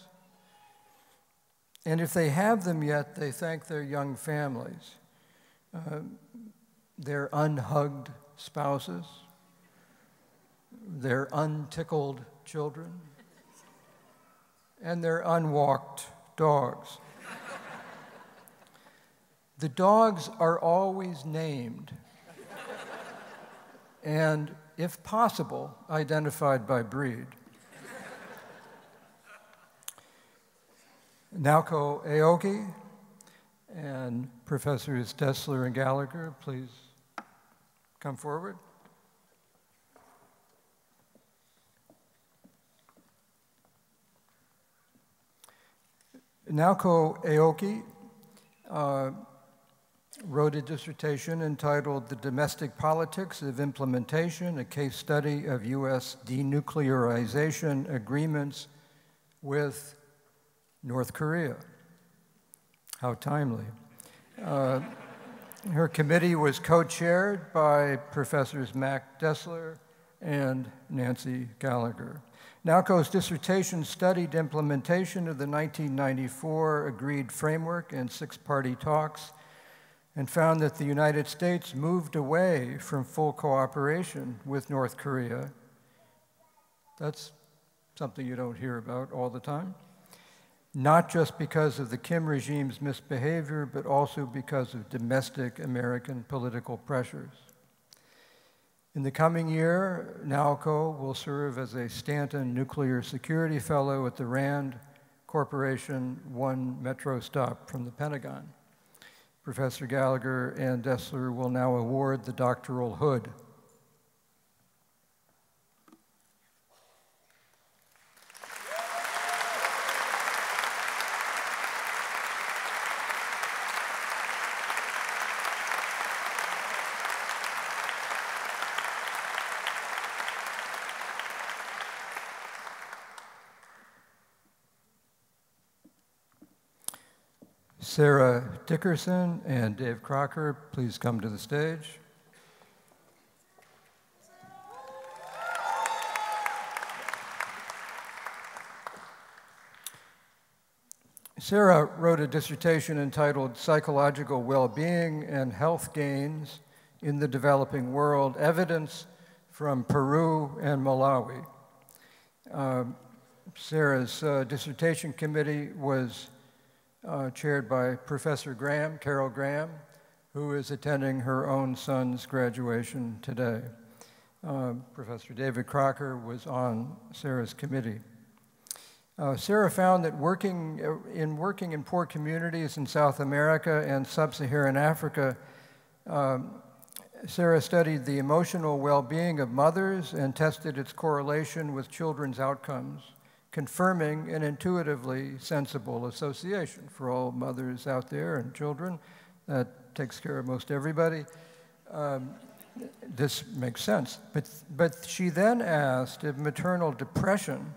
And if they have them yet, they thank their young families, uh, their unhugged spouses, their untickled children, and their unwalked dogs. the dogs are always named and, if possible, identified by breed. Naoko Aoki and Professors Destler and Gallagher, please come forward. Naoko Aoki uh, wrote a dissertation entitled The Domestic Politics of Implementation, a case study of U.S. denuclearization agreements with North Korea. How timely. Uh, her committee was co chaired by Professors Mac Destler and Nancy Gallagher. Naoko's dissertation studied implementation of the 1994 agreed framework and six party talks and found that the United States moved away from full cooperation with North Korea. That's something you don't hear about all the time. Not just because of the Kim regime's misbehavior, but also because of domestic American political pressures. In the coming year, Naoko will serve as a Stanton Nuclear Security Fellow at the RAND Corporation, one metro stop from the Pentagon. Professor Gallagher and Destler will now award the doctoral hood. Sarah Dickerson and Dave Crocker, please come to the stage. Sarah wrote a dissertation entitled Psychological Well-Being and Health Gains in the Developing World, Evidence from Peru and Malawi. Uh, Sarah's uh, dissertation committee was uh, chaired by Professor Graham, Carol Graham, who is attending her own son's graduation today. Uh, Professor David Crocker was on Sarah's committee. Uh, Sarah found that working uh, in working in poor communities in South America and sub-Saharan Africa, um, Sarah studied the emotional well-being of mothers and tested its correlation with children's outcomes confirming an intuitively sensible association for all mothers out there and children. That takes care of most everybody. Um, this makes sense. But, but she then asked if maternal depression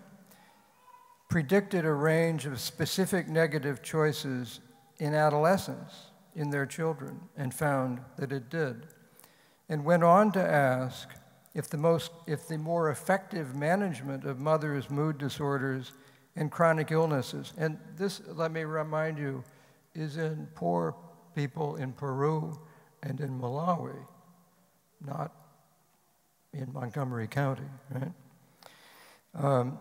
predicted a range of specific negative choices in adolescents in their children and found that it did. And went on to ask if the, most, if the more effective management of mothers' mood disorders and chronic illnesses, and this, let me remind you, is in poor people in Peru and in Malawi, not in Montgomery County, right? Um,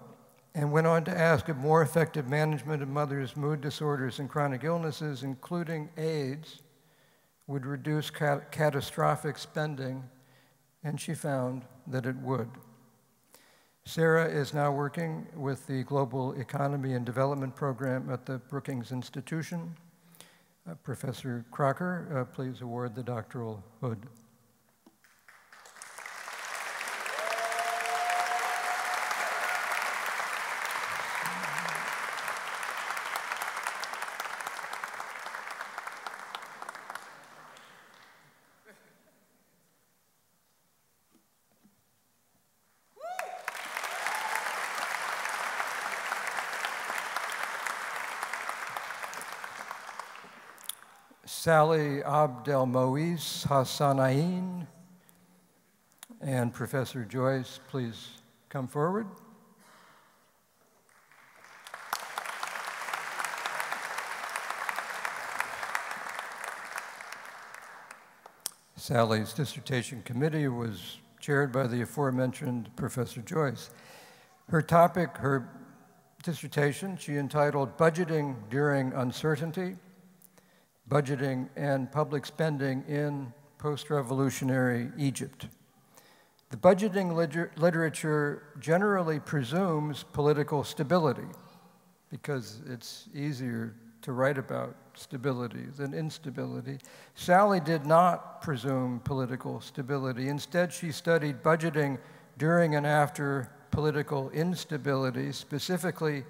and went on to ask if more effective management of mothers' mood disorders and chronic illnesses, including AIDS, would reduce catastrophic spending and she found that it would. Sarah is now working with the Global Economy and Development Program at the Brookings Institution. Uh, Professor Crocker, uh, please award the doctoral hood. Sally Abdelmois Hassanain and Professor Joyce, please come forward. Sally's dissertation committee was chaired by the aforementioned Professor Joyce. Her topic, her dissertation, she entitled Budgeting During Uncertainty budgeting, and public spending in post revolutionary Egypt. The budgeting liter literature generally presumes political stability because it's easier to write about stability than instability. Sally did not presume political stability. Instead, she studied budgeting during and after political instability, specifically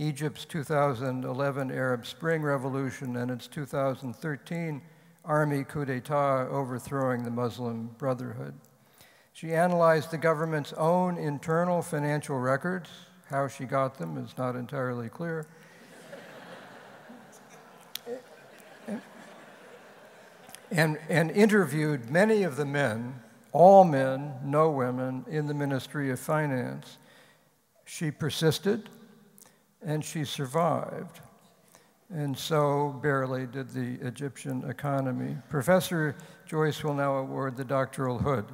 Egypt's 2011 Arab Spring Revolution and its 2013 army coup d'etat overthrowing the Muslim Brotherhood. She analyzed the government's own internal financial records. How she got them is not entirely clear. and, and interviewed many of the men, all men, no women, in the Ministry of Finance. She persisted and she survived. And so barely did the Egyptian economy. Professor Joyce will now award the doctoral hood.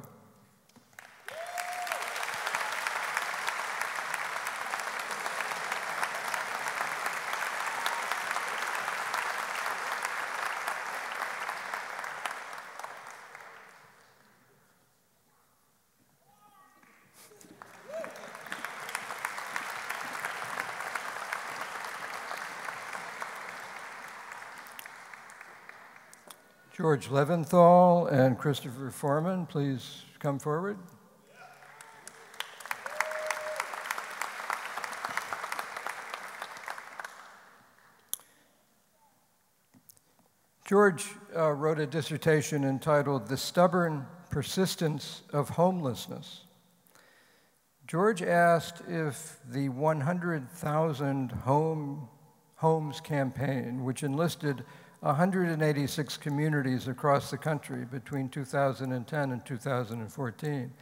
George Leventhal and Christopher Foreman, please come forward. George uh, wrote a dissertation entitled The Stubborn Persistence of Homelessness. George asked if the 100,000 home, homes campaign, which enlisted 186 communities across the country between 2010 and 2014,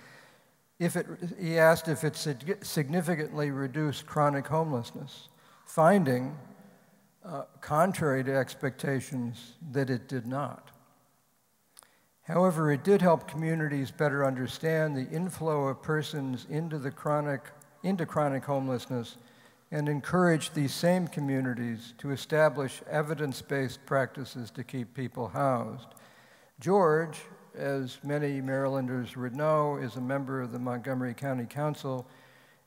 if it, he asked if it significantly reduced chronic homelessness, finding uh, contrary to expectations, that it did not. However, it did help communities better understand the inflow of persons into, the chronic, into chronic homelessness and encourage these same communities to establish evidence based practices to keep people housed. George, as many Marylanders would know, is a member of the Montgomery County Council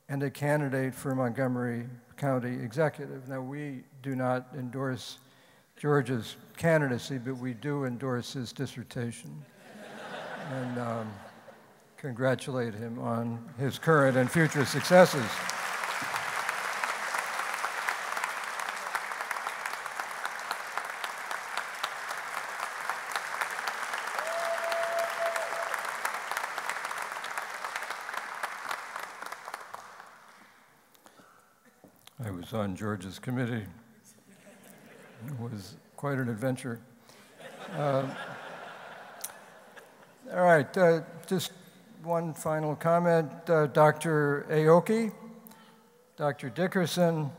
and a candidate for Montgomery County Executive. Now, we do not endorse George's candidacy, but we do endorse his dissertation and um, congratulate him on his current and future successes. was on George's committee. It was quite an adventure. Uh, all right, uh, just one final comment. Uh, Dr. Aoki, Dr. Dickerson,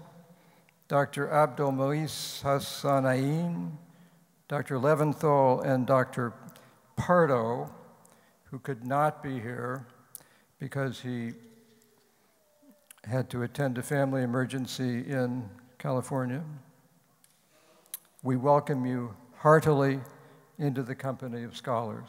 Dr. Abdul Mois Hassanain, Dr. Leventhal, and Dr. Pardo, who could not be here because he had to attend a family emergency in California. We welcome you heartily into the company of scholars.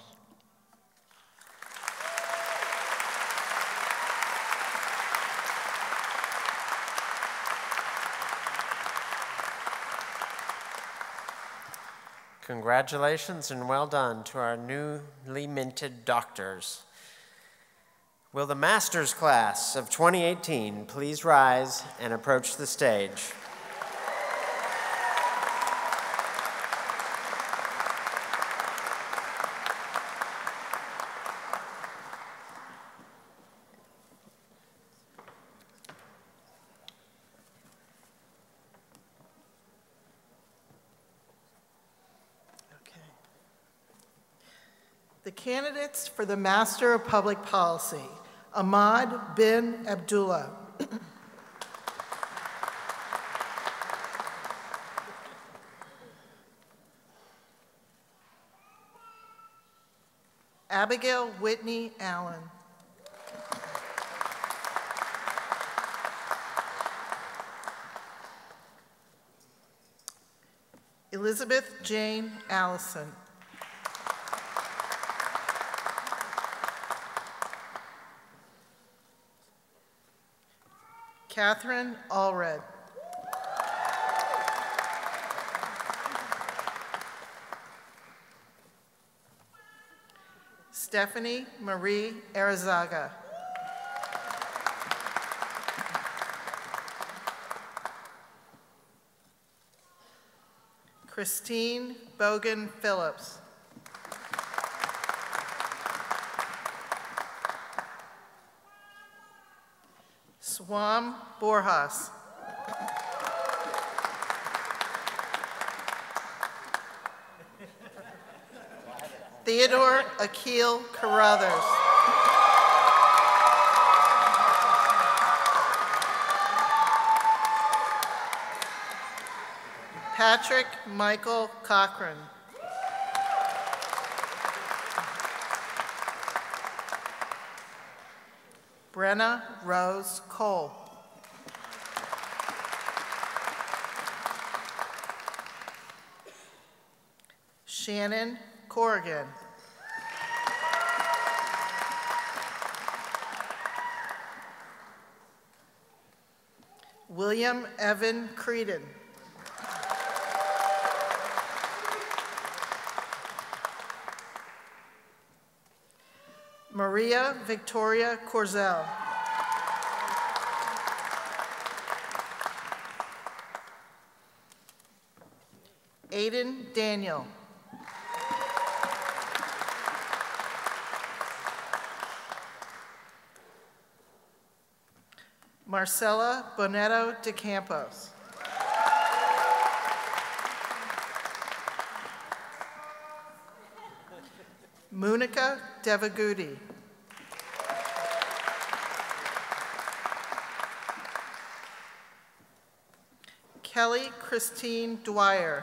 Congratulations and well done to our newly minted doctors. Will the master's class of 2018 please rise and approach the stage? The candidates for the Master of Public Policy Ahmad bin Abdullah. Abigail Whitney Allen. Elizabeth Jane Allison. Catherine Allred. Stephanie Marie Arizaga. Christine Bogan Phillips. Swam Borjas. Theodore Akil Carruthers. Patrick Michael Cochran. Brenna Rose Cole. Shannon Corrigan. William Evan Creedon. Maria Victoria Corzel. Aiden Daniel. Marcela Bonetto de Campos. Munica Devagudi. Kelly Christine Dwyer.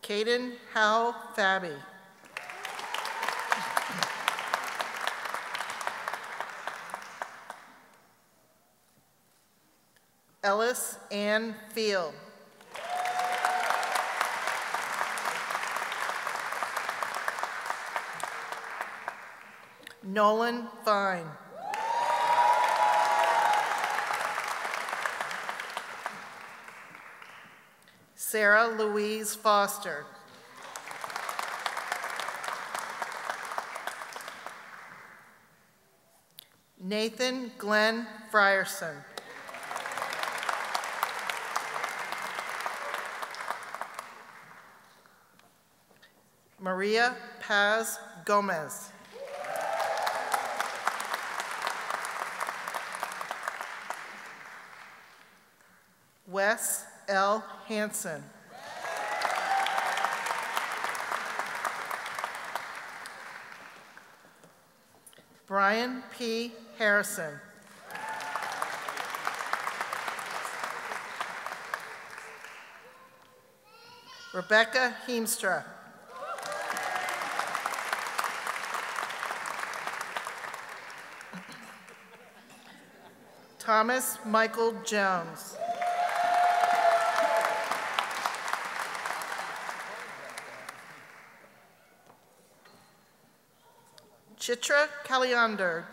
Caden Hal Fabi. Ellis Ann Field. Nolan Fine. Sarah Louise Foster. Nathan Glenn Frierson. Maria Paz Gomez. Wes L. Hanson. Brian P. Harrison. Rebecca Heemstra. Thomas Michael Jones. Chitra Kalyander.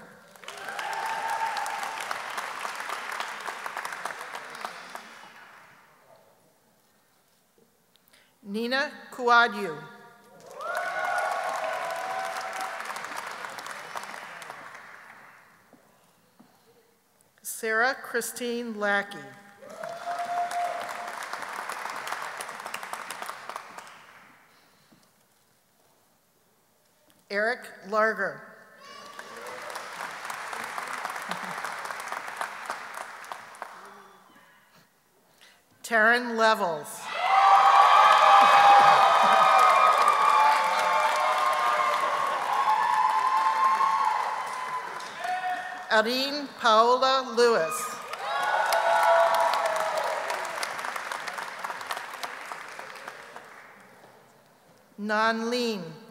Nina Kuadyu. Sarah Christine Lackey. Larger. Taryn Levels. Aline Paola Lewis. Nan Lean.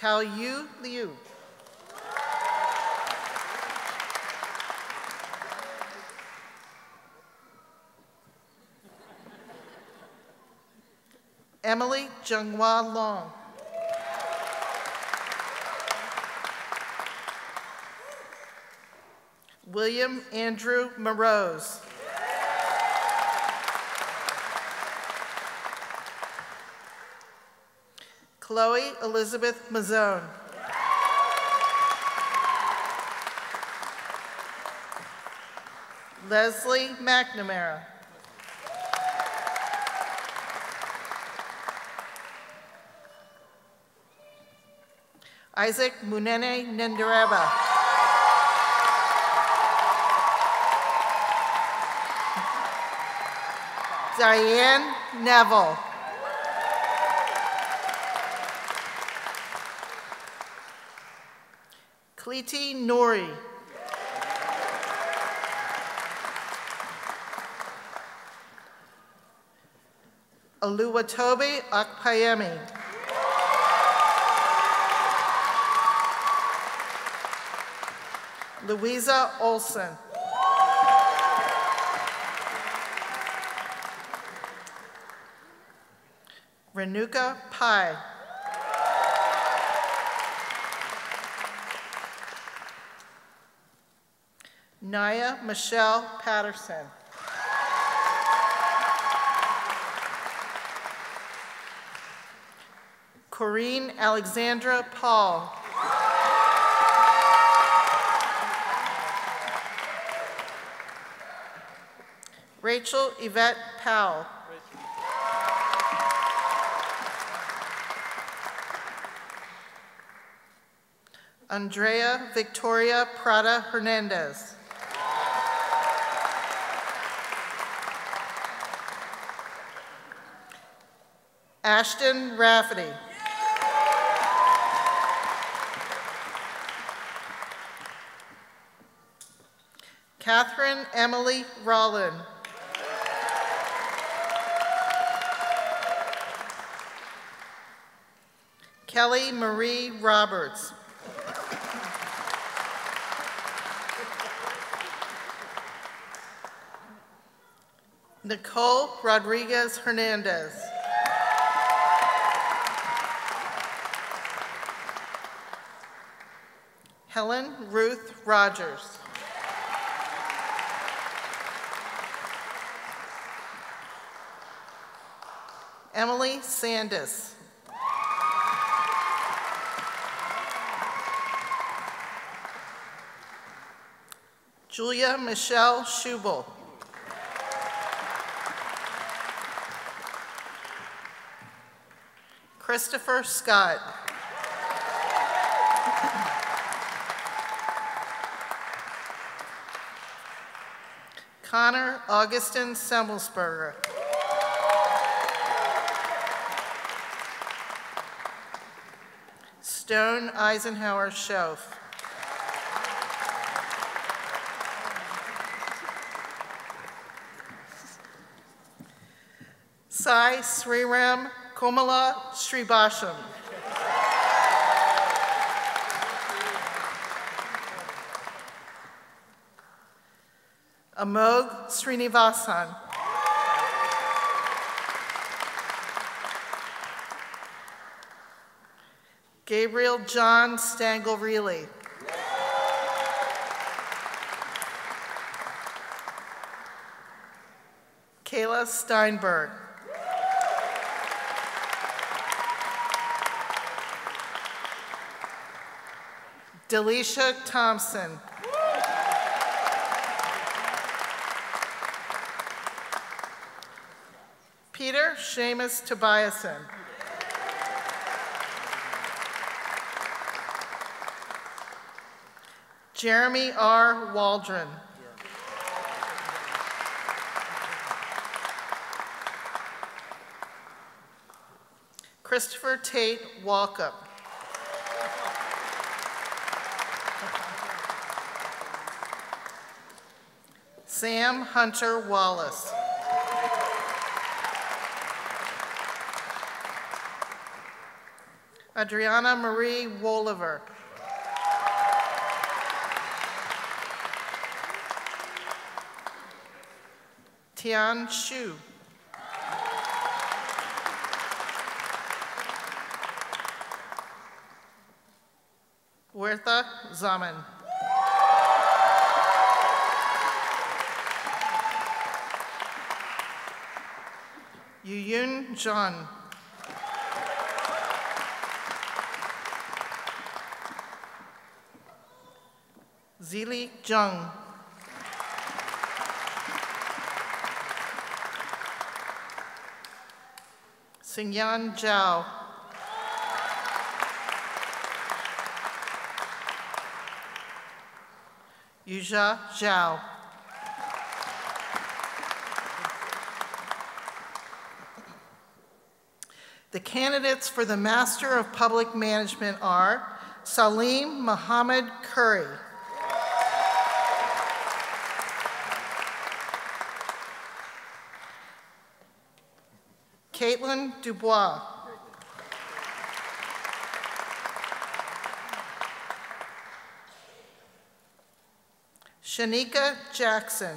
Tao Yu Liu. Emily Junghua Long. William Andrew Morose. Chloe Elizabeth Mazzone. Leslie McNamara. Isaac Munene Nendereba. Diane Neville. Cleety Nori. Oluwatobi Akpayemi. Louisa Olson. Renuka Pai. Naya Michelle Patterson. Corrine Alexandra Paul. Rachel Yvette Powell. Andrea Victoria Prada Hernandez. Ashton Rafferty. Catherine Emily Rollin. Kelly Marie Roberts. Nicole Rodriguez Hernandez. Helen Ruth Rogers. Emily Sandus. Julia Michelle Schubel. Christopher Scott. Connor Augustin Semmelsberger. Stone Eisenhower Schoaf. Sai Sriram Komala Sribasham. Amog Srinivasan. Gabriel John Stangle Reilly. Kayla Steinberg. Delisha Thompson. Seamus Tobiasen. Jeremy R. Waldron. Christopher Tate Walkup. Sam Hunter Wallace. Adriana Marie Woliver. Tian Shu. Huerta Zaman. Yuyun John. Zili Jung. Xingyan Zhao. Yuja Zhao. The candidates for the Master of Public Management are Salim Muhammad Curry. Caitlin Dubois. Shanika Jackson.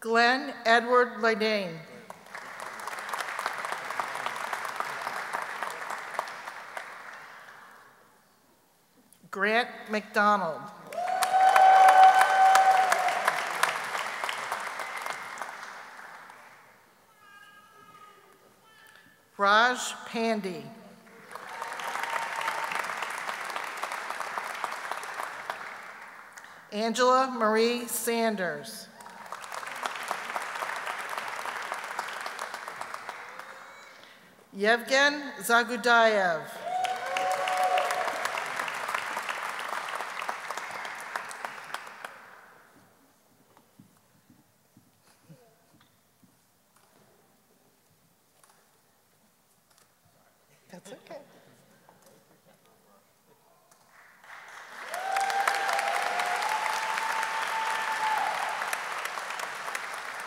Glenn Edward Ladane. Grant McDonald. Raj Pandy. Angela Marie Sanders. Yevgen Zagudayev.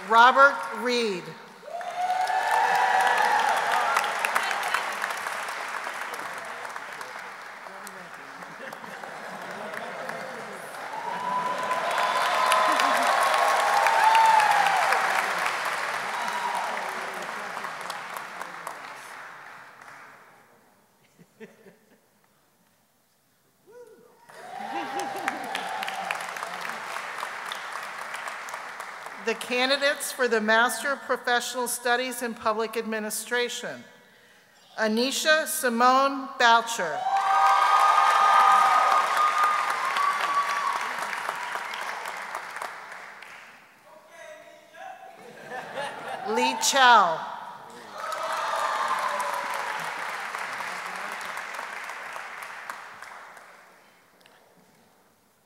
Robert Reed. the candidates for the Master of Professional Studies in Public Administration. Anisha Simone Boucher. Lee Chow.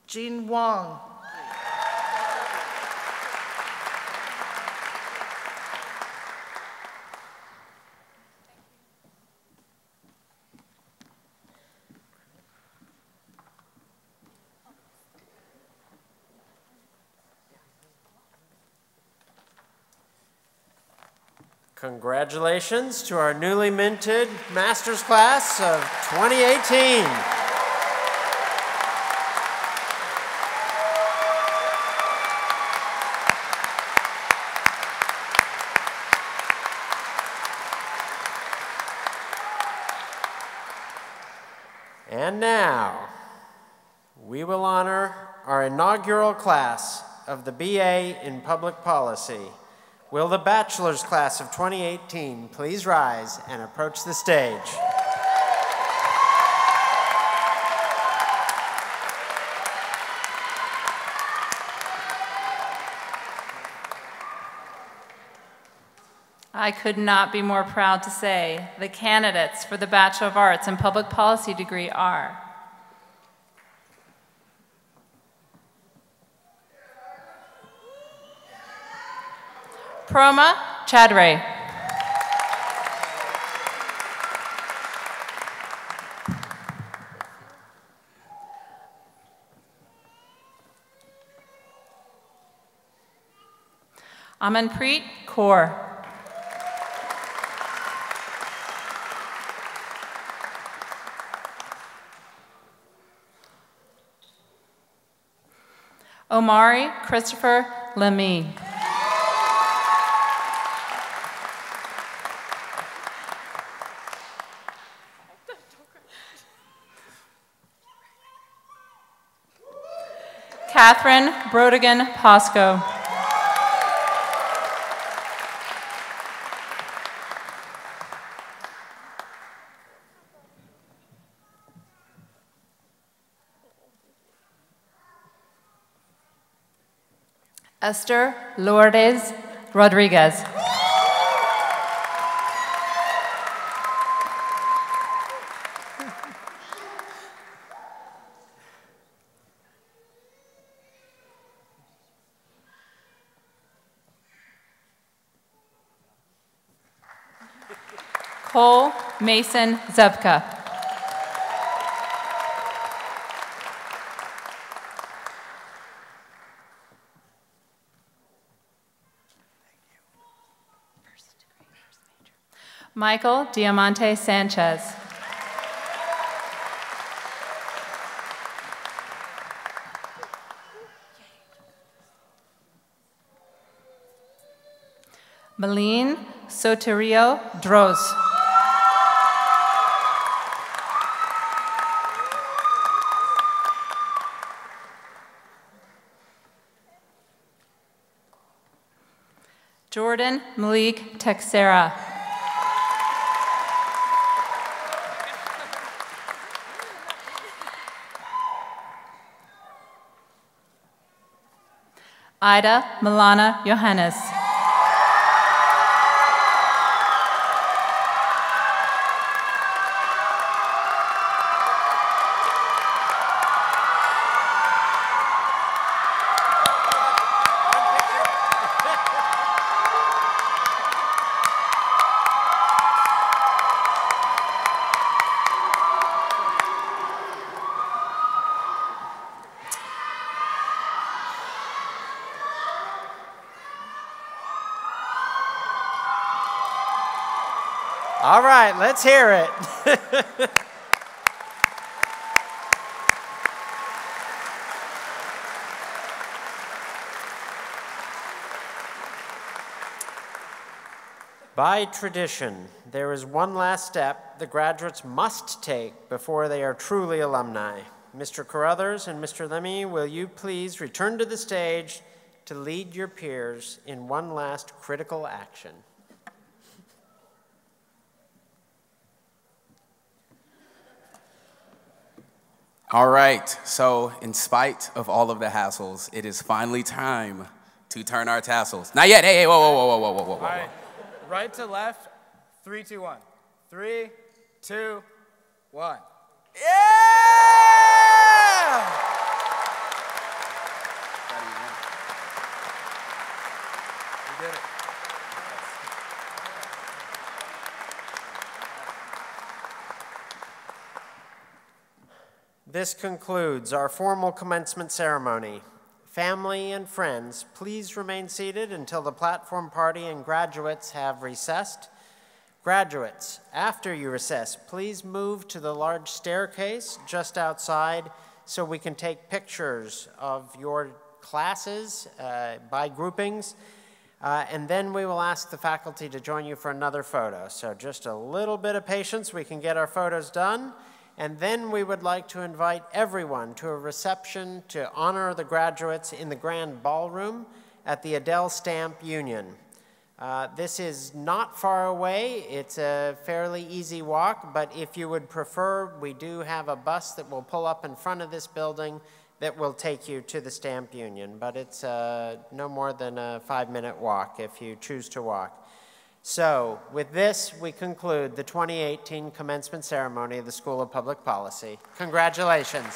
Jean Wong. Congratulations to our newly minted master's class of 2018. And now, we will honor our inaugural class of the BA in Public Policy. Will the bachelor's class of 2018 please rise and approach the stage? I could not be more proud to say the candidates for the Bachelor of Arts in Public Policy degree are Proma Chadray. Amanpreet Kaur. Omari Christopher Lemie. Catherine Brodigan Posco. Esther Lourdes Rodriguez. Cole Mason Zebka. Michael Diamante Sanchez. Malene Soterio Droz. Jordan Malik Texera. Ida Milana Johannes. All right, let's hear it. By tradition, there is one last step the graduates must take before they are truly alumni. Mr. Carruthers and Mr. Lemmy, will you please return to the stage to lead your peers in one last critical action? All right, so in spite of all of the hassles, it is finally time to turn our tassels. Not yet, hey, hey, whoa, whoa, whoa, whoa, whoa, whoa, whoa. Right, right to left, three, two, one. Three, two, one. Yeah! This concludes our formal commencement ceremony. Family and friends, please remain seated until the platform party and graduates have recessed. Graduates, after you recess, please move to the large staircase just outside so we can take pictures of your classes uh, by groupings. Uh, and then we will ask the faculty to join you for another photo. So just a little bit of patience, we can get our photos done. And then we would like to invite everyone to a reception to honor the graduates in the grand ballroom at the Adele Stamp Union. Uh, this is not far away. It's a fairly easy walk, but if you would prefer, we do have a bus that will pull up in front of this building that will take you to the Stamp Union. But it's uh, no more than a five minute walk if you choose to walk. So, with this, we conclude the 2018 commencement ceremony of the School of Public Policy. Congratulations.